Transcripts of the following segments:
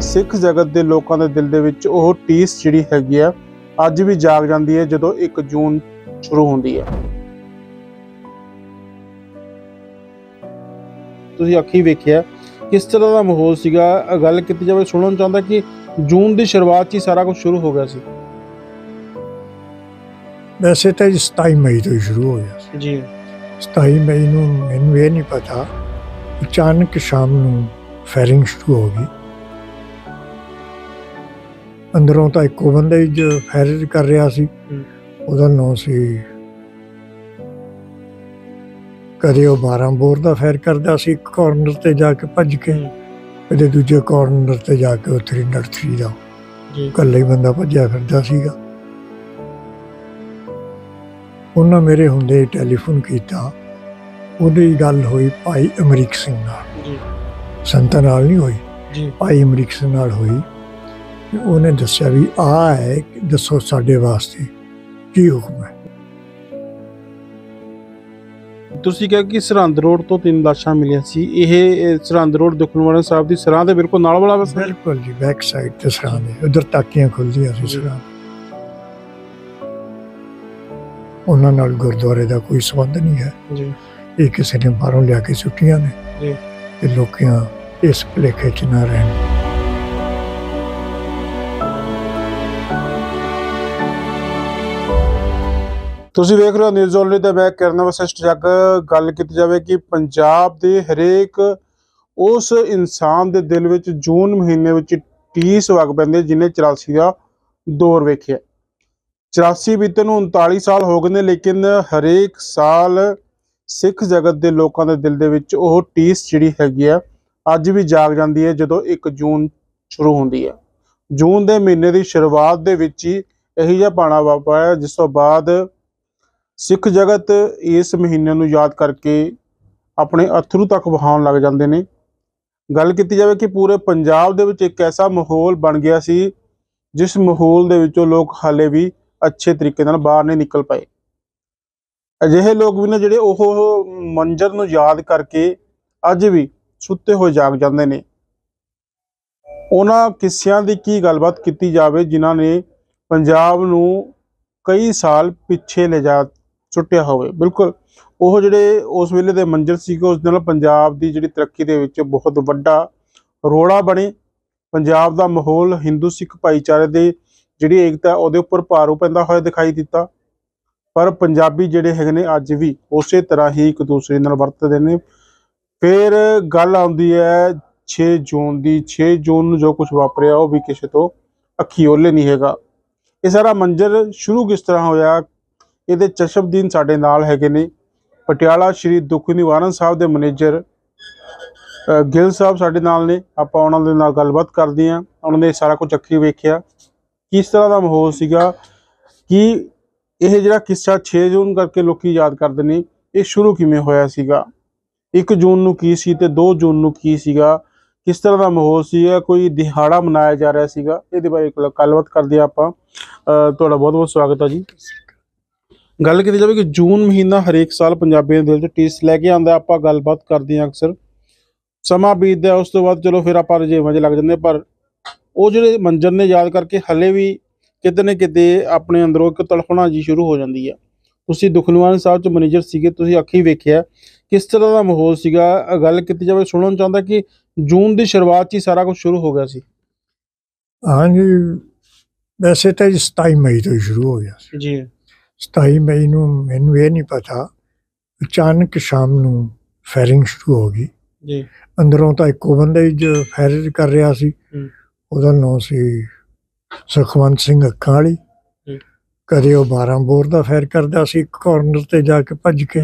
ਸਿੱਖ ਜਗਤ ਦੇ ਲੋਕਾਂ ਦੇ ਦਿਲ ਦੇ ਵਿੱਚ ਉਹ ਟੀਸ ਜਿਹੜੀ ਹੈਗੀ ਆ ਅੱਜ ਵੀ ਜਾਗ ਜਾਂਦੀ ਹੈ ਜਦੋਂ 1 ਜੂਨ ਸ਼ੁਰੂ ਹੁੰਦੀ ਹੈ। ਤੁਸੀਂ ਅੱਖੀ ਵੇਖਿਆ ਕਿਸ ਤਰ੍ਹਾਂ ਦਾ ਮਾਹੌਲ ਸੀਗਾ? ਗੱਲ ਕੀਤੀ ਜਾਵੇ ਸੁਣਨ ਚਾਹੁੰਦਾ ਕਿ ਜੂਨ ਦੀ ਸ਼ੁਰੂਆਤ 'ਚ ਹੀ ਸਾਰਾ ਕੁਝ ਸ਼ੁਰੂ ਹੋ ਗਿਆ ਸੀ। ਵੈਸੇ ਤਾਂ ਇਹ 27 ਮਈ ਤੋਂ ਸ਼ੁਰੂ ਹੋ ਗਿਆ ਸੀ। ਜੀ। 27 ਮਈ ਨੂੰ ਮੈਨੂੰ ਇਹ ਨਹੀਂ ਪਤਾ ਅਚਾਨਕ ਸ਼ਾਮ ਨੂੰ ਫਾਇਰਿੰਗ ਸ਼ੁਰੂ ਹੋ ਗਈ। ਅੰਦਰੋਂ ਤਾਂ ਇੱਕੋ ਬੰਦਾ ਹੀ ਜੋ ਫਾਇਰ ਕਰ ਰਿਹਾ ਸੀ। ਉਹਦਾ ਨਾਂ ਸੀ ਕਦੇ ਉਹ 12 ਬੋਰ ਦਾ ਫਾਇਰ ਕਰਦਾ ਸੀ ਇੱਕ ਕਾਰਨਰ ਤੇ ਜਾ ਕੇ ਭੱਜ ਕੇ। ਕਦੇ ਦੂਜੇ ਕਾਰਨਰ ਤੇ ਜਾ ਕੇ ਉਹ 303 ਦਾ ਜੀ। ਇਕੱਲਾ ਹੀ ਬੰਦਾ ਭੱਜਿਆ ਫਿਰਦਾ ਸੀਗਾ। ਉਹਨਾਂ ਮੇਰੇ ਹੁੰਦੇ ਟੈਲੀਫੋਨ ਕੀਤਾ। ਉਹਦੀ ਗੱਲ ਹੋਈ ਭਾਈ ਅਮਰੀਕ ਸਿੰਘ ਨਾਲ। ਜੀ। ਸੰਤਾਂ ਨਾਲ ਨਹੀਂ ਹੋਈ। ਜੀ। ਭਾਈ ਅਮਰੀਕ ਸਿੰਘ ਨਾਲ ਹੋਈ। ਉਹਨੇ ਦੱਸਿਆ ਵੀ ਆ ਹੈ ਦੱਸੋ ਸਾਡੇ ਵਾਸਤੇ ਕੀ ਹੁਕਮ ਹੈ। ਤੁਸੀਂ ਕਿਹਾ ਕਿ ਸਰਹੰਦ ਰੋਡ ਤੋਂ ਤਿੰਨ ਲਾਸ਼ਾਂ ਮਿਲੀਆਂ ਸੀ। ਇਹ ਸਰਹੰਦ ਰੋਡ ਦੁਖਨਵਾਰਨ ਸਾਹਿਬ ਦੀ ਸਰਾਂ ਦੇ ਬਿਲਕੁਲ ਨਾਲ ਵਾਲਾ ਬਸ ਬਿਲਕੁਲ ਜੀ ਬੈਕ ਸਾਈਡ ਤੇ ਸਰਾਂ ਦੇ ਉਧਰ ਤਾਕੀਆਂ ਖੁੱਲਦੀਆਂ ਸੀ। ਸਰਾਂ ਉਹਨਾਂ ਨਾਲ ਗੁਰਦੁਆਰੇ ਦਾ ਕੋਈ ਸੰਬੰਧ ਨਹੀਂ ਹੈ। ਜੀ। ਇਹ ਕਿਸੇ ਨੇ ਬਾਹਰੋਂ ਲਿਆ ਕੇ ਸੁੱਟੀਆਂ ਨੇ। ਜੀ। ਤੇ ਲੋਕਾਂ ਇਸ ਭੁਲੇਖੇ ਚ ਨਾ ਰਹਿਣ। ਤੁਸੀਂ ਵੇਖ ਰਹੇ ਹੋ ਨਿਊਜ਼ ਓਨਲੀ ਤੇ ਮੈਂ ਕਿਰਨ ਵਸਿਸ਼ਟ ਜੱਗ ਗੱਲ ਕੀਤੀ ਜਾਵੇ ਕਿ ਪੰਜਾਬ ਦੇ ਹਰੇਕ ਉਸ ਇਨਸਾਨ ਦੇ ਦਿਲ ਵਿੱਚ ਜੂਨ ਮਹੀਨੇ ਵਿੱਚ ਟੀਸ ਵਗ ਪੈਂਦੇ ਜਿਨੇ 84 ਦਾ ਦੌਰ ਵੇਖਿਆ। 84 ਬੀਤੇ ਨੂੰ 39 ਸਾਲ ਹੋ ਗਏ ਨੇ, ਲੇਕਿਨ ਹਰੇਕ ਸਾਲ ਸਿੱਖ ਜਗਤ ਦੇ ਲੋਕਾਂ ਦੇ ਦਿਲ ਦੇ ਵਿੱਚ ਉਹ ਟੀਸ ਜਿਹੜੀ ਹੈਗੀ ਆ, ਅੱਜ ਵੀ ਜਾਗ ਜਾਂਦੀ ਹੈ ਜਦੋਂ 1 ਜੂਨ ਸ਼ੁਰੂ ਹੁੰਦੀ ਹੈ। ਜੂਨ ਦੇ ਮਹੀਨੇ ਦੀ ਸ਼ੁਰੂਆਤ ਦੇ ਵਿੱਚ ਹੀ ਇਹੀ ਜਿਹਾ ਪਾਣਾ ਵਾਪਰਿਆ, ਜਿਸ ਤੋਂ ਬਾਅਦ ਸਿੱਖ ਜਗਤ ਇਸ ਮਹੀਨੇ ਨੂੰ ਯਾਦ ਕਰਕੇ ਆਪਣੇ ਅਥਰੂ ਤੱਕ ਵਹਾਉਣ ਲੱਗ ਜਾਂਦੇ ਨੇ। ਗੱਲ ਕੀਤੀ ਜਾਵੇ ਕਿ ਪੂਰੇ ਪੰਜਾਬ ਦੇ ਵਿੱਚ ਇੱਕ ਐਸਾ ਮਾਹੌਲ ਬਣ ਗਿਆ ਸੀ, ਜਿਸ ਮਾਹੌਲ ਦੇ ਵਿੱਚੋਂ ਲੋਕ ਹਾਲੇ ਵੀ ਅੱਛੇ ਤਰੀਕੇ ਨਾਲ ਬਾਹਰ ਨਹੀਂ ਨਿਕਲ ਪਏ। ਅਜਿਹੇ ਲੋਕ ਵੀ ਨੇ ਜਿਹੜੇ ਉਹ ਮੰਜ਼ਰ ਨੂੰ ਯਾਦ ਕਰਕੇ ਅੱਜ ਵੀ ਸੁੱਤੇ ਹੋਏ ਜਾਗ ਜਾਂਦੇ ਨੇ। ਉਹਨਾਂ ਕਿੱਸਿਆਂ ਦੀ ਕੀ ਗੱਲਬਾਤ ਕੀਤੀ ਜਾਵੇ, ਜਿਨ੍ਹਾਂ ਨੇ ਪੰਜਾਬ ਨੂੰ ਕਈ ਸਾਲ ਪਿੱਛੇ ਲਿਜਾ ਸੁੱਟਿਆ ਹੋਵੇ। ਬਿਲਕੁਲ। ਉਹ ਜਿਹੜੇ ਉਸ ਵੇਲੇ ਦੇ ਮੰਜ਼ਰ ਸੀਗੇ, ਉਸ ਨਾਲ ਪੰਜਾਬ ਦੀ ਜਿਹੜੀ ਤਰੱਕੀ ਦੇ ਵਿੱਚ ਬਹੁਤ ਵੱਡਾ ਰੋੜਾ ਬਣੇ। ਪੰਜਾਬ ਦਾ ਮਾਹੌਲ ਹਿੰਦੂ ਸਿੱਖ ਭਾਈਚਾਰੇ ਦੇ ਜਿਹੜੀ ਏਕਤਾ, ਉਹਦੇ ਉੱਪਰ ਭਾਰੂ ਪੈਂਦਾ ਹੋਇਆ ਦਿਖਾਈ ਦਿੱਤਾ। ਪਰ ਪੰਜਾਬੀ ਜਿਹੜੇ ਹੈਗੇ ਨੇ, ਅੱਜ ਵੀ ਉਸੇ ਤਰ੍ਹਾਂ ਹੀ ਇੱਕ ਦੂਸਰੇ ਨਾਲ ਵਰਤਦੇ ਨੇ। ਫਿਰ ਗੱਲ ਆਉਂਦੀ ਹੈ 6 ਜੂਨ ਦੀ। 6 ਜੂਨ ਨੂੰ ਜੋ ਕੁਝ ਵਾਪਰਿਆ, ਉਹ ਵੀ ਕਿਸੇ ਤੋਂ ਅੱਖੀ ਓਲੇ ਨਹੀਂ ਹੈਗਾ। ਇਹ ਸਾਰਾ ਮੰਜ਼ਰ ਸ਼ੁਰੂ ਕਿਸ ਤਰ੍ਹਾਂ ਹੋਇਆ? ਇਹਦੇ ਚਸ਼ਮਦੀਨ ਸਾਡੇ ਨਾਲ ਹੈਗੇ ਨੇ। ਪਟਿਆਲਾ ਸ਼੍ਰੀ ਦੁੱਖ ਨਿਵਾਰਨ ਸਾਹਿਬ ਦੇ ਮੈਨੇਜਰ ਗਿੱਲ ਸਾਹਿਬ ਸਾਡੇ ਨਾਲ ਨੇ। ਆਪਾਂ ਉਹਨਾਂ ਦੇ ਨਾਲ ਗੱਲਬਾਤ ਕਰਦੇ ਹਾਂ। ਉਹਨਾਂ ਨੇ ਸਾਰਾ ਕੁਝ ਅੱਖੀ ਵੇਖਿਆ। ਕਿਸ ਤਰ੍ਹਾਂ ਦਾ ਮਾਹੌਲ ਸੀਗਾ? ਕਿ ਇਹ ਜਿਹੜਾ ਕਿੱਸਾ 6 ਜੂਨ ਕਰਕੇ ਲੋਕੀ ਯਾਦ ਕਰਦੇ ਨੇ, ਇਹ ਸ਼ੁਰੂ ਕਿਵੇਂ ਹੋਇਆ ਸੀਗਾ? 1 ਜੂਨ ਨੂੰ ਕੀ ਸੀ ਤੇ 2 ਜੂਨ ਨੂੰ ਕੀ ਸੀਗਾ? ਕਿਸ ਤਰ੍ਹਾਂ ਦਾ ਮਾਹੌਲ ਸੀਗਾ? ਕੋਈ ਦਿਹਾੜਾ ਮਨਾਇਆ ਜਾ ਰਿਹਾ ਸੀਗਾ? ਇਹਦੇ ਬਾਰੇ ਗੱਲਬਾਤ ਕਰਦੇ ਹਾਂ ਆਪਾਂ। ਤੁਹਾਡਾ ਬਹੁਤ ਬਹੁਤ ਸਵਾਗਤ ਹੈ ਜੀ। ਗੱਲ ਕੀਤੀ ਜਾਵੇ ਕਿ ਜੂਨ ਮਹੀਨਾ ਹਰੇਕ ਸਾਲ ਪੰਜਾਬੀਆਂ ਦੇ ਦਿਲ 'ਚ ਟੀਸ ਲੈ ਕੇ ਆਉਂਦਾ ਆਪਾਂ ਗੱਲਬਾਤ ਕਰਦੇ ਹਾਂ ਅਕਸਰ। ਸਮਾਂ ਬੀਤਦਾ ਉਸ ਤੋਂ ਬਾਅਦ ਚਲੋ ਫਿਰ ਆਪਾਂ ਰਜੇਵਾਂ 'ਚ ਲੱਗ ਜਾਂਦੇ ਪਰ ਉਹ ਜਿਹੜੇ ਮੰਜ਼ਰ ਨੇ ਯਾਦ ਕਰਕੇ ਹਲੇ ਵੀ ਕਿਤੇ ਨਾ ਕਿਤੇ ਆਪਣੇ ਅੰਦਰੋਂ ਇੱਕ ਤੜਫਣਾ ਜੀ ਸ਼ੁਰੂ ਹੋ ਜਾਂਦੀ ਹੈ। ਤੁਸੀਂ ਦੁਖਨਿਵਾਰਨ ਸਾਹਿਬ 'ਚ ਮੈਨੇਜਰ ਸੀਗੇ ਤੁਸੀਂ ਅੱਖੀ ਵੇਖਿਆ ਕਿਸ ਤਰ੍ਹਾਂ ਦਾ ਮਾਹੌਲ ਸੀਗਾ? ਗੱਲ ਕੀਤੀ ਜਾਵੇ ਸੁਣਨ ਚਾਹੁੰਦਾ ਕਿ ਜੂਨ ਦੀ ਸ਼ੁਰੂਆਤ 'ਚ ਹੀ ਸਾਰਾ ਕੁਝ ਸ਼ੁਰੂ ਹੋ ਗਿਆ ਸੀ। ਹਾਂਜੀ ਵੈਸੇ ਤਾਂ ਇਹ 27 ਮਈ ਤੋਂ ਸ਼ੁਰੂ ਹੋ ਗਿਆ ਸੀ। ਜੀ। 27 ਮਈ ਨੂੰ ਮੈਨੂੰ ਇਹ ਨਹੀਂ ਪਤਾ ਅਚਾਨਕ ਸ਼ਾਮ ਨੂੰ ਫਾਇਰਿੰਗ ਸ਼ੁਰੂ ਹੋ ਗਈ। ਜੀ। ਅੰਦਰੋਂ ਤਾਂ ਇੱਕੋ ਬੰਦਾ ਹੀ ਜੋ ਫਾਇਰ ਕਰ ਰਿਹਾ ਸੀ। ਉਹਦਾ ਨਾਂ ਸੀ ਸੁਖਵੰਤ ਸਿੰਘ ਹੂੰ। ਕਦੇ ਉਹ 12 ਬੋਰ ਦਾ ਫਾਇਰ ਕਰਦਾ ਸੀ ਇੱਕ ਕਾਰਨਰ ਤੇ ਜਾ ਕੇ ਭੱਜ ਕੇ।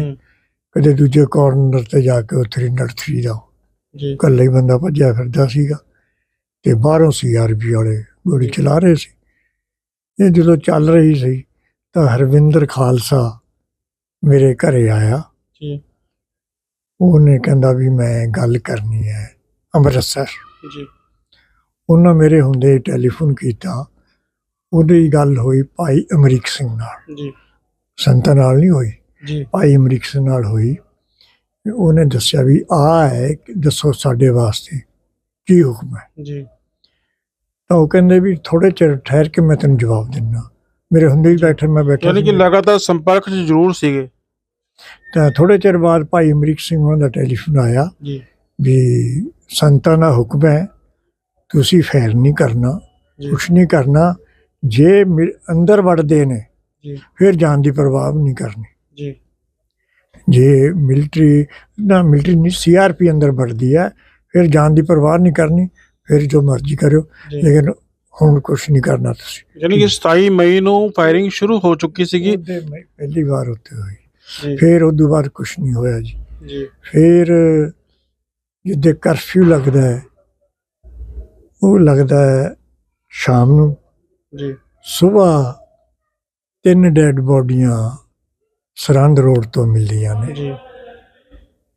ਕਦੇ ਦੂਜੇ ਕਾਰਨਰ ਤੇ ਜਾ ਕੇ ਉਹ 303 ਦਾ। ਜੀ। ਇਕੱਲਾ ਹੀ ਬੰਦਾ ਭੱਜਿਆ ਫਿਰਦਾ ਸੀਗਾ ਤੇ ਬਾਹਰੋਂ ਸੀਆਰਪੀ ਵਾਲੇ ਗੋਲੀ ਚਲਾ ਰਹੇ ਸੀ। ਇਹ ਜਦੋਂ ਚੱਲ ਰਹੀ ਸੀ ਤਾਂ ਹਰਵਿੰਦਰ ਖਾਲਸਾ ਮੇਰੇ ਘਰੇ ਆਇਆ। ਜੀ। ਉਹਨੇ ਕਹਿੰਦਾ ਵੀ ਮੈਂ ਗੱਲ ਕਰਨੀ ਹੈ ਅੰਮ੍ਰਿਤਸਰ। ਜੀ। ਉਹਨਾਂ ਮੇਰੇ ਹੁੰਦੇ ਟੈਲੀਫੋਨ ਕੀਤਾ। ਉਹਦੀ ਗੱਲ ਹੋਈ ਭਾਈ ਅਮਰੀਕ ਸਿੰਘ ਨਾਲ। ਜੀ। ਸੰਤਾਂ ਨਾਲ ਨਹੀਂ ਹੋਈ। ਜੀ। ਭਾਈ ਅਮਰੀਕ ਸਿੰਘ ਨਾਲ ਹੋਈ। ਉਹਨੇ ਦੱਸਿਆ ਵੀ ਆ ਹੈ ਦੱਸੋ ਸਾਡੇ ਵਾਸਤੇ ਕੀ ਹੁਕਮ ਹੈ। ਜੀ। ਤਾਂ ਉਹ ਕਹਿੰਦੇ ਵੀ ਥੋੜੇ ਚਿਰ ਠਹਿਰ ਕੇ ਮੈਂ ਤੈਨੂੰ ਜਵਾਬ ਦਿੰਦਾ। ਮੇਰੇ ਹੁੰਦੇ ਹੀ ਬੈਠੇ ਮੈਂ ਬੈਠਾ ਯਾਨੀ ਕਿ ਸੀ। ਲਗਾਤਾਰ ਸੰਪਰਕ 'ਚ ਜ਼ਰੂਰ ਸੀਗੇ। ਤਾਂ ਥੋੜੇ ਚਿਰ ਬਾਅਦ ਭਾਈ ਅਮਰੀਕ ਸਿੰਘ ਉਹਨਾਂ ਦਾ ਟੈਲੀਫੋਨ ਆਇਆ ਜੀ। ਵੀ ਸੰਤਾਂ ਦਾ ਹੁਕਮ ਹੈ ਤੁਸੀਂ ਫੈਰ ਨਹੀਂ ਕਰਨਾ ਜੀ। ਕੁਛ ਨਹੀਂ ਕਰਨਾ ਜੇ ਮਿ- ਅੰਦਰ ਵੜਦੇ ਨੇ ਜੀ। ਫਿਰ ਜਾਨ ਦੀ ਪਰਵਾਹ ਵੀ ਨਹੀਂ ਕਰਨੀ। ਜੀ। ਜੇ ਮਿਲਟਰੀ ਨਾ ਮਿਲਟਰੀ ਨਹੀਂ ਸੀਆਰਪੀ ਅੰਦਰ ਵੜਦੀ ਹੈ ਫਿਰ ਜਾਨ ਦੀ ਪਰਵਾਹ ਨਹੀਂ ਕਰਨੀ ਫਿਰ ਜੋ ਮਰਜ਼ੀ ਕਰਿਓ। ਜੀ। ਲੇਕਿਨ ਹੁਣ ਕੁਛ ਨਹੀਂ ਕਰਨਾ ਤੁਸੀਂ। ਯਾਨੀ ਕਿ 27 ਮਈ ਨੂੰ ਫਾਇਰਿੰਗ ਸ਼ੁਰੂ ਹੋ ਚੁੱਕੀ ਸੀਗੀ। ਉਹਦੇ ਪਹਿਲੀ ਵਾਰ ਉੱਤੇ ਹੋਈ। ਫਿਰ ਉਦੋਂ ਬਾਅਦ ਕੁਛ ਨਹੀਂ ਹੋਇਆ ਜੀ। ਜੀ। ਫਿਰ ਜਿੱਦੇ ਕਰਫਿਊ ਲੱਗਦਾ ਹੈ ਉਹ ਲੱਗਦਾ ਹੈ ਸ਼ਾਮ ਨੂੰ। ਜੀ। ਸਵੇਰ ਤਿੰਨ ਡੈੱਡ ਬੋਡੀਆਂ ਸਰਹੰਦ ਰੋਡ ਤੋਂ ਮਿਲਦੀਆਂ ਨੇ। ਜੀ।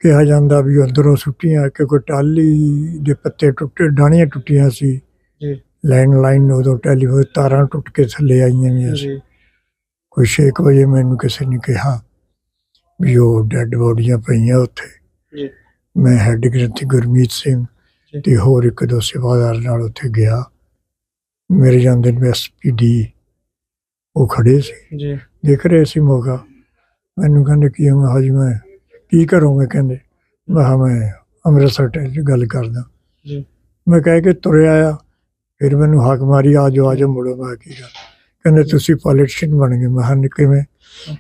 ਕਿਹਾ ਜਾਂਦਾ ਵੀ ਅੰਦਰੋਂ ਸੁੱਟੀਆਂ ਕਿ ਕੋਈ ਟਾਲੀ ਦੇ ਪੱਤੇ ਟੁੱਟੇ ਡਾਣੀਆਂ ਟੁੱਟੀਆਂ ਸੀ। ਜੀ। ਲੈਂਡ ਲਾਈਨ ਉਦੋਂ ਟੈਲੀਫੋਨ ਤਾਰਾਂ ਟੁੱਟ ਕੇ ਥੱਲੇ ਆਈਆਂ ਵੀ ਸੀ ਕੋਈ 6 ਵਜੇ ਮੈਨੂੰ ਕਿਸੇ ਨੇ ਕਿਹਾ ਵੀ ਉਹ ਡੈੱਡ ਬੋਡੀਆਂ ਪਈਆਂ ਉੱਥੇ। ਜੀ। ਮੈਂ ਹੈੱਡ ਗ੍ਰੰਥੀ ਗੁਰਮੀਤ ਸਿੰਘ। ਤੇ ਹੋਰ ਇੱਕ ਦੋ ਸੇਵਾਦਾਰ ਨਾਲ ਉੱਥੇ ਗਿਆ। ਮੇਰੇ ਜਾਂਦੇ ਨੂੰ ਐਸਪੀਡੀ ਉਹ ਖੜੇ ਸੀ। ਜੀ। ਦੇਖ ਰਹੇ ਸੀ ਮੌਕਾ। ਮੈਨੂੰ ਕਹਿੰਦੇ ਕੀ ਮੈਂ ਹਾਜੀ ਮੈਂ ਕੀ ਕਰੋਗੇ ਕਹਿੰਦੇ। ਮੈਂ ਮੈਂ ਅੰਮ੍ਰਿਤਸਰ ਟੈਲ ਗੱਲ ਕਰਦਾ। ਜੀ। ਮੈਂ ਕਹਿ ਕੇ ਤੁਰਿਆ ਆ ਫਿਰ ਮੈਨੂੰ ਹਾਕ ਮਾਰੀ ਆ ਜਾਓ ਆ ਜਾਓ ਮੁੜੋ ਮੈਂ ਕੀ ਗੱਲ ਕਹਿੰਦੇ ਤੁਸੀਂ ਪੋਲੀਟੀਸ਼ੀਅਨ ਬਣ ਗਏ। ਮੈਂ ਕਿਵੇਂ?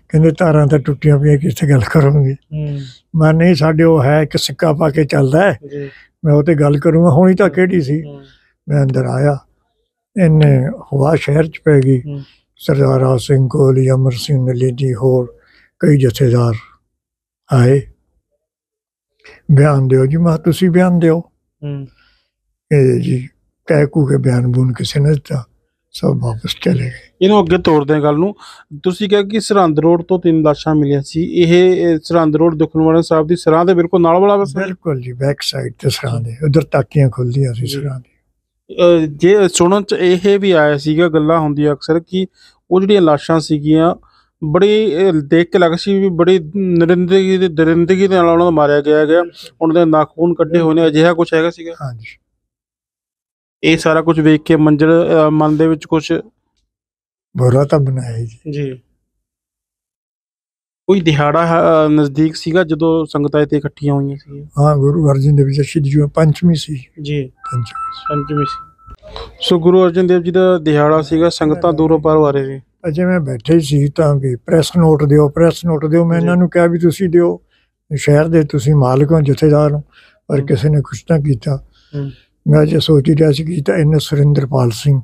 ਕਹਿੰਦੇ ਤਾਰਾਂ ਤਾਂ ਟੁੱਟੀਆਂ ਪਈਆਂ ਕਿੱਥੇ ਗੱਲ ਕਰੋਗੇ? ਮੈਂ ਨਹੀਂ ਸਾਡੇ ਉਹ ਹੈ ਇੱਕ ਸਿੱਕਾ ਪਾ ਕੇ ਚੱਲਦਾ ਹੈ। ਜੀ। ਮੈਂ ਉਹ ਤੇ ਗੱਲ ਕਰੂੰਗਾ ਹੋਣੀ ਤਾਂ ਕਿਹੜੀ ਸੀ? ਮੈਂ ਅੰਦਰ ਆਇਆ। ਇਹਨੇ ਹਵਾ ਸ਼ਹਿਰ ਚ ਪੈ ਗਈ। ਸਰਦਾਰ ਰਾਜ ਸਿੰਘ ਕੋਹਲੀ ਅਮਰ ਸਿੰਘ ਨਲੀ ਜੀ ਹੋਰ ਕਈ ਜਥੇਦਾਰ ਆਏ। ਬਿਆਨ ਦਿਓ ਜੀ ਮੈਂ ਤੁਸੀਂ ਬਿਆਨ ਦਿਓ। ਹੂੰ। ਇਹ ਜੀ ਕਹਿ ਕੂ ਕੇ ਬਿਆਨ ਬੂਨ ਕਿਸੇ ਨੇ ਦਿੱਤਾ ਸਭ ਵਾਪਸ ਚਲੇ ਗਏ। ਇਹਨੂੰ ਅੱਗੇ ਤੋਰਦੇ ਹਾਂ ਗੱਲ ਨੂੰ। ਤੁਸੀਂ ਕਿਹਾ ਕਿ ਸਰਹੰਦ ਰੋਡ ਤੋਂ ਤਿੰਨ ਲਾਸ਼ਾਂ ਮਿਲੀਆਂ ਸੀ। ਇਹ ਇਹ ਸਰਹੰਦ ਰੋਡ ਦੁਖਨਵਾਰਨ ਸਾਹਿਬ ਦੀ ਸਰਾਂ ਦੇ ਬਿਲਕੁਲ ਨਾਲ ਵਾਲਾ ਬਸ ਬਿਲਕੁਲ ਜੀ ਬੈਕ ਸਾਈਡ ਤੇ ਸਰਾਂ ਦੇ ਉਧਰ ਤਾਕੀਆਂ ਖੁੱਲਦੀਆਂ ਸੀ। ਸਰਾਂ ਦੀ ਅਹ ਜੇ ਸੁਣਨ ਚ ਇਹ ਵੀ ਆਇਆ ਸੀਗਾ ਗੱਲਾਂ ਹੁੰਦੀਆਂ ਅਕਸਰ ਕਿ ਉਹ ਜਿਹੜੀਆਂ ਲਾਸ਼ਾਂ ਸੀਗੀਆਂ ਬੜੀ ਅਹ, ਦੇਖ ਕੇ ਲੱਗ ਸੀ ਵੀ ਬੜੀ ਨਰਿੰਦਗੀ ਦੀ ਦਰਿੰਦਗੀ ਦੇ ਨਾਲ ਉਹਨਾਂ ਨੂੰ ਮਾਰਿਆ ਗਿਆ ਗਿਆ ਉਹਨਾਂ ਦੇ ਨਾਖੂਨ ਕੱਢੇ ਹੋਏ ਨੇ ਅਜਿਹਾ ਕੁਝ ਹੈਗਾ ਸੀਗਾ? ਹਾਂਜੀ। ਇਹ ਸਾਰਾ ਕੁਝ ਵੇਖ ਕੇ ਅਹ, ਮਨ ਦੇ ਵਿੱਚ ਕੁਝ ਬੁਰਾ ਤਾਂ ਬਣਾਇਆ ਜੀ। ਜੀ। ਕੋਈ ਦਿਹਾੜਾ ਨਜ਼ਦੀਕ ਸੀਗਾ ਜਦੋਂ ਸੰਗਤਾਂ ਇੱਥੇ ਇਕੱਠੀਆਂ ਹੋਈਆਂ ਸੀ ਹਾਂ ਗੁਰੂ ਅਰਜਨ ਦੇਵ ਜੀ ਦਾ ਸ਼ਹੀਦੀ ਜੋ ਪੰਚਮੀ ਸੀ। ਜੀ। ਪੰਚਮੀ ਸੀ। ਸੀ। ਸੋ ਗੁਰੂ ਅਰਜਨ ਦੇਵ ਜੀ ਦਾ ਦਿਹਾੜਾ ਸੀਗਾ ਸੰਗਤਾਂ ਦੂਰੋਂ ਪਾਰੋਂ ਆ ਰਹੇ ਸੀ ਅਜੇ ਮੈਂ ਬੈਠੇ ਸੀ ਤਾਂ ਵੀ ਪ੍ਰੈਸ ਨੋਟ ਦਿਓ ਪ੍ਰੈਸ ਨੋਟ ਦਿਓ ਮੈਂ। ਇਹਨਾਂ ਨੂੰ ਕਿਹਾ ਵੀ ਤੁਸੀਂ ਦਿਓ। ਸ਼ਹਿਰ ਦੇ ਤੁਸੀਂ ਮਾਲਕ ਹੋ ਜਥੇਦਾਰ ਹੋ ਪਰ। ਕਿਸੇ ਨੇ ਕੁਛ ਨਾ ਕੀਤਾ। ਮੈਂ ਜੇ ਸੋਚ ਹੀ ਰਿਹਾ ਸੀ ਕਿ ਤਾਂ ਇਹਨੇ ਸੁਰਿੰਦਰਪਾਲ ਸਿੰਘ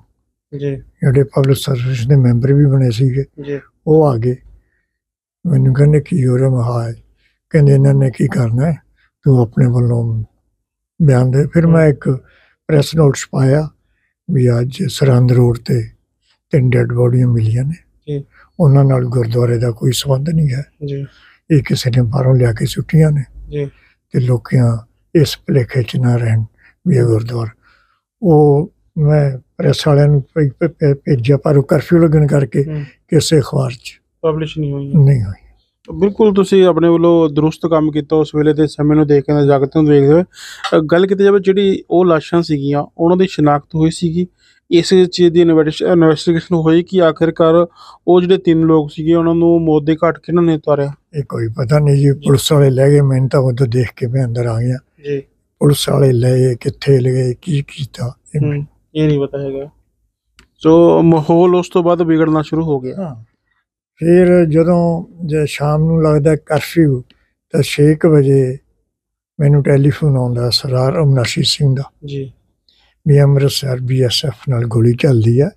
ਜੀ। ਜਿਹੜੇ ਪਬਲਿਕ ਸਰਵਿਸ ਦੇ ਮੈਂਬਰ ਵੀ ਬਣੇ ਸੀਗੇ ਜੀ। ਉਹ ਆ ਗਏ। ਮੈਨੂੰ ਕਹਿੰਦੇ ਕੀ ਹੋ ਰਿਹਾ? ਮੈਂ ਕਿਹਾ ਹੈ ਕਹਿੰਦੇ ਇਹਨਾਂ ਨੇ ਕੀ ਕਰਨਾ ਹੈ? ਤੂੰ ਆਪਣੇ ਵੱਲੋਂ ਬਿਆਨ ਦੇ। ਫਿਰ ਮੈਂ ਇੱਕ ਪ੍ਰੈਸ ਨੋਟ ਛਪਾਇਆ ਵੀ ਅੱਜ ਸਰਹੰਦ ਰੋਡ ਤੇ ਤਿੰਨ ਡੈਡ ਬੋਡੀਆਂ ਮਿਲੀਆਂ ਨੇ। ਜੀ। ਉਹਨਾਂ ਨਾਲ ਗੁਰਦੁਆਰੇ ਦਾ ਕੋਈ ਸੰਬੰਧ ਨਹੀਂ ਹੈ। ਜੀ। ਇਹ ਕਿਸੇ ਨੇ ਬਾਹਰੋਂ ਲਿਆ ਕੇ ਸੁੱਟੀਆਂ ਨੇ। ਜੀ। ਤੇ ਲੋਕਾਂ ਇਸ ਭੁਲੇਖੇ ਚ ਨਾ ਰਹਿਣ। ਵੀ ਇਹ ਗੁਰਦੁਆਰਾ। ਉਹ ਮੈਂ ਪ੍ਰੈਸ ਵਾਲਿਆਂ ਨੂੰ ਭੇਜਿਆ ਪਰ ਉਹ ਕਰਫਿਊ ਲੱਗਣ ਕਰਕੇ। ਕਿਸੇ ਅਖਬਾਰ ਚ ਪਬਲਿਸ਼ ਨਹੀਂ ਹੋਈ। ਨਹੀਂ ਹੋਈ। ਬਿਲਕੁਲ ਤੁਸੀਂ ਆਪਣੇ ਵੱਲੋਂ ਦਰੁਸਤ ਕੰਮ ਕੀਤਾ ਉਸ ਵੇਲੇ ਦੇ ਸਮੇਂ ਨੂੰ ਦੇਖ ਕੇ ਜਗਤ ਨੂੰ ਦੇਖਦੇ ਹੋਏ। ਗੱਲ ਕੀਤੀ ਜਾਵੇ ਜਿਹੜੀ ਉਹ ਲਾਸ਼ਾਂ ਸੀਗੀਆਂ ਉਹਨਾਂ ਦੀ ਸ਼ਨਾਖਤ ਹੋਈ ਸੀਗੀ। ਇਸ ਚੀਜ਼ ਦੀ ਇਨਵੈਸਟੀਗੇਸ਼ਨ ਹੋਈ ਕਿ ਆਖਿਰਕਾਰ ਉਹ ਜਿਹੜੇ ਤਿੰਨ ਲੋਕ ਸੀਗੇ ਉਹਨਾਂ ਨੂੰ ਮੌਤ ਦੇ ਘਾਟ ਕਿਹਨਾਂ ਨੇ ਉਤਾਰਿਆ? ਇਹ ਕੋਈ ਪਤਾ ਨਹੀਂ ਜੀ ਪੁਲਿਸ ਵਾਲੇ ਲੈ ਗਏ ਮੈਨੂੰ ਤਾਂ ਉਦੋਂ ਦੇਖ ਕੇ ਮੈਂ ਅੰਦਰ ਆ ਗਿਆ। ਜੀ। ਪੁਲਿਸ ਵਾਲੇ ਲੈ ਗਏ ਕਿੱਥੇ ਲੈ ਗਏ ਕੀ ਕੀਤਾ ਇਹ ਮੈਨੂੰ- ਇਹ ਨਹੀਂ ਪਤਾ ਹੈਗਾ। ਸੋ ਮਾਹੌਲ ਉਸ ਤੋਂ ਬਾਅਦ ਵਿਗੜਨਾ ਸ਼ੁਰੂ ਹੋ ਗਿਆ। ਹਾਂ। ਫਿਰ ਜਦੋਂ ਜੇ ਸ਼ਾਮ ਨੂੰ ਲੱਗਦਾ ਕਰਫਿਊ ਤਾਂ 6 ਵਜੇ ਮੈਨੂੰ ਟੈਲੀਫੋਨ ਆਉਂਦਾ ਸਰਦਾਰ ਅਮਨਾਸ਼ੀ ਸਿੰਘ ਦਾ। ਜੀ। ਵੀ ਅੰਮ੍ਰਿਤਸਰ ਬੀਐਸਐਫ ਨਾਲ ਗੋਲੀ ਚੱਲਦੀ ਹੈ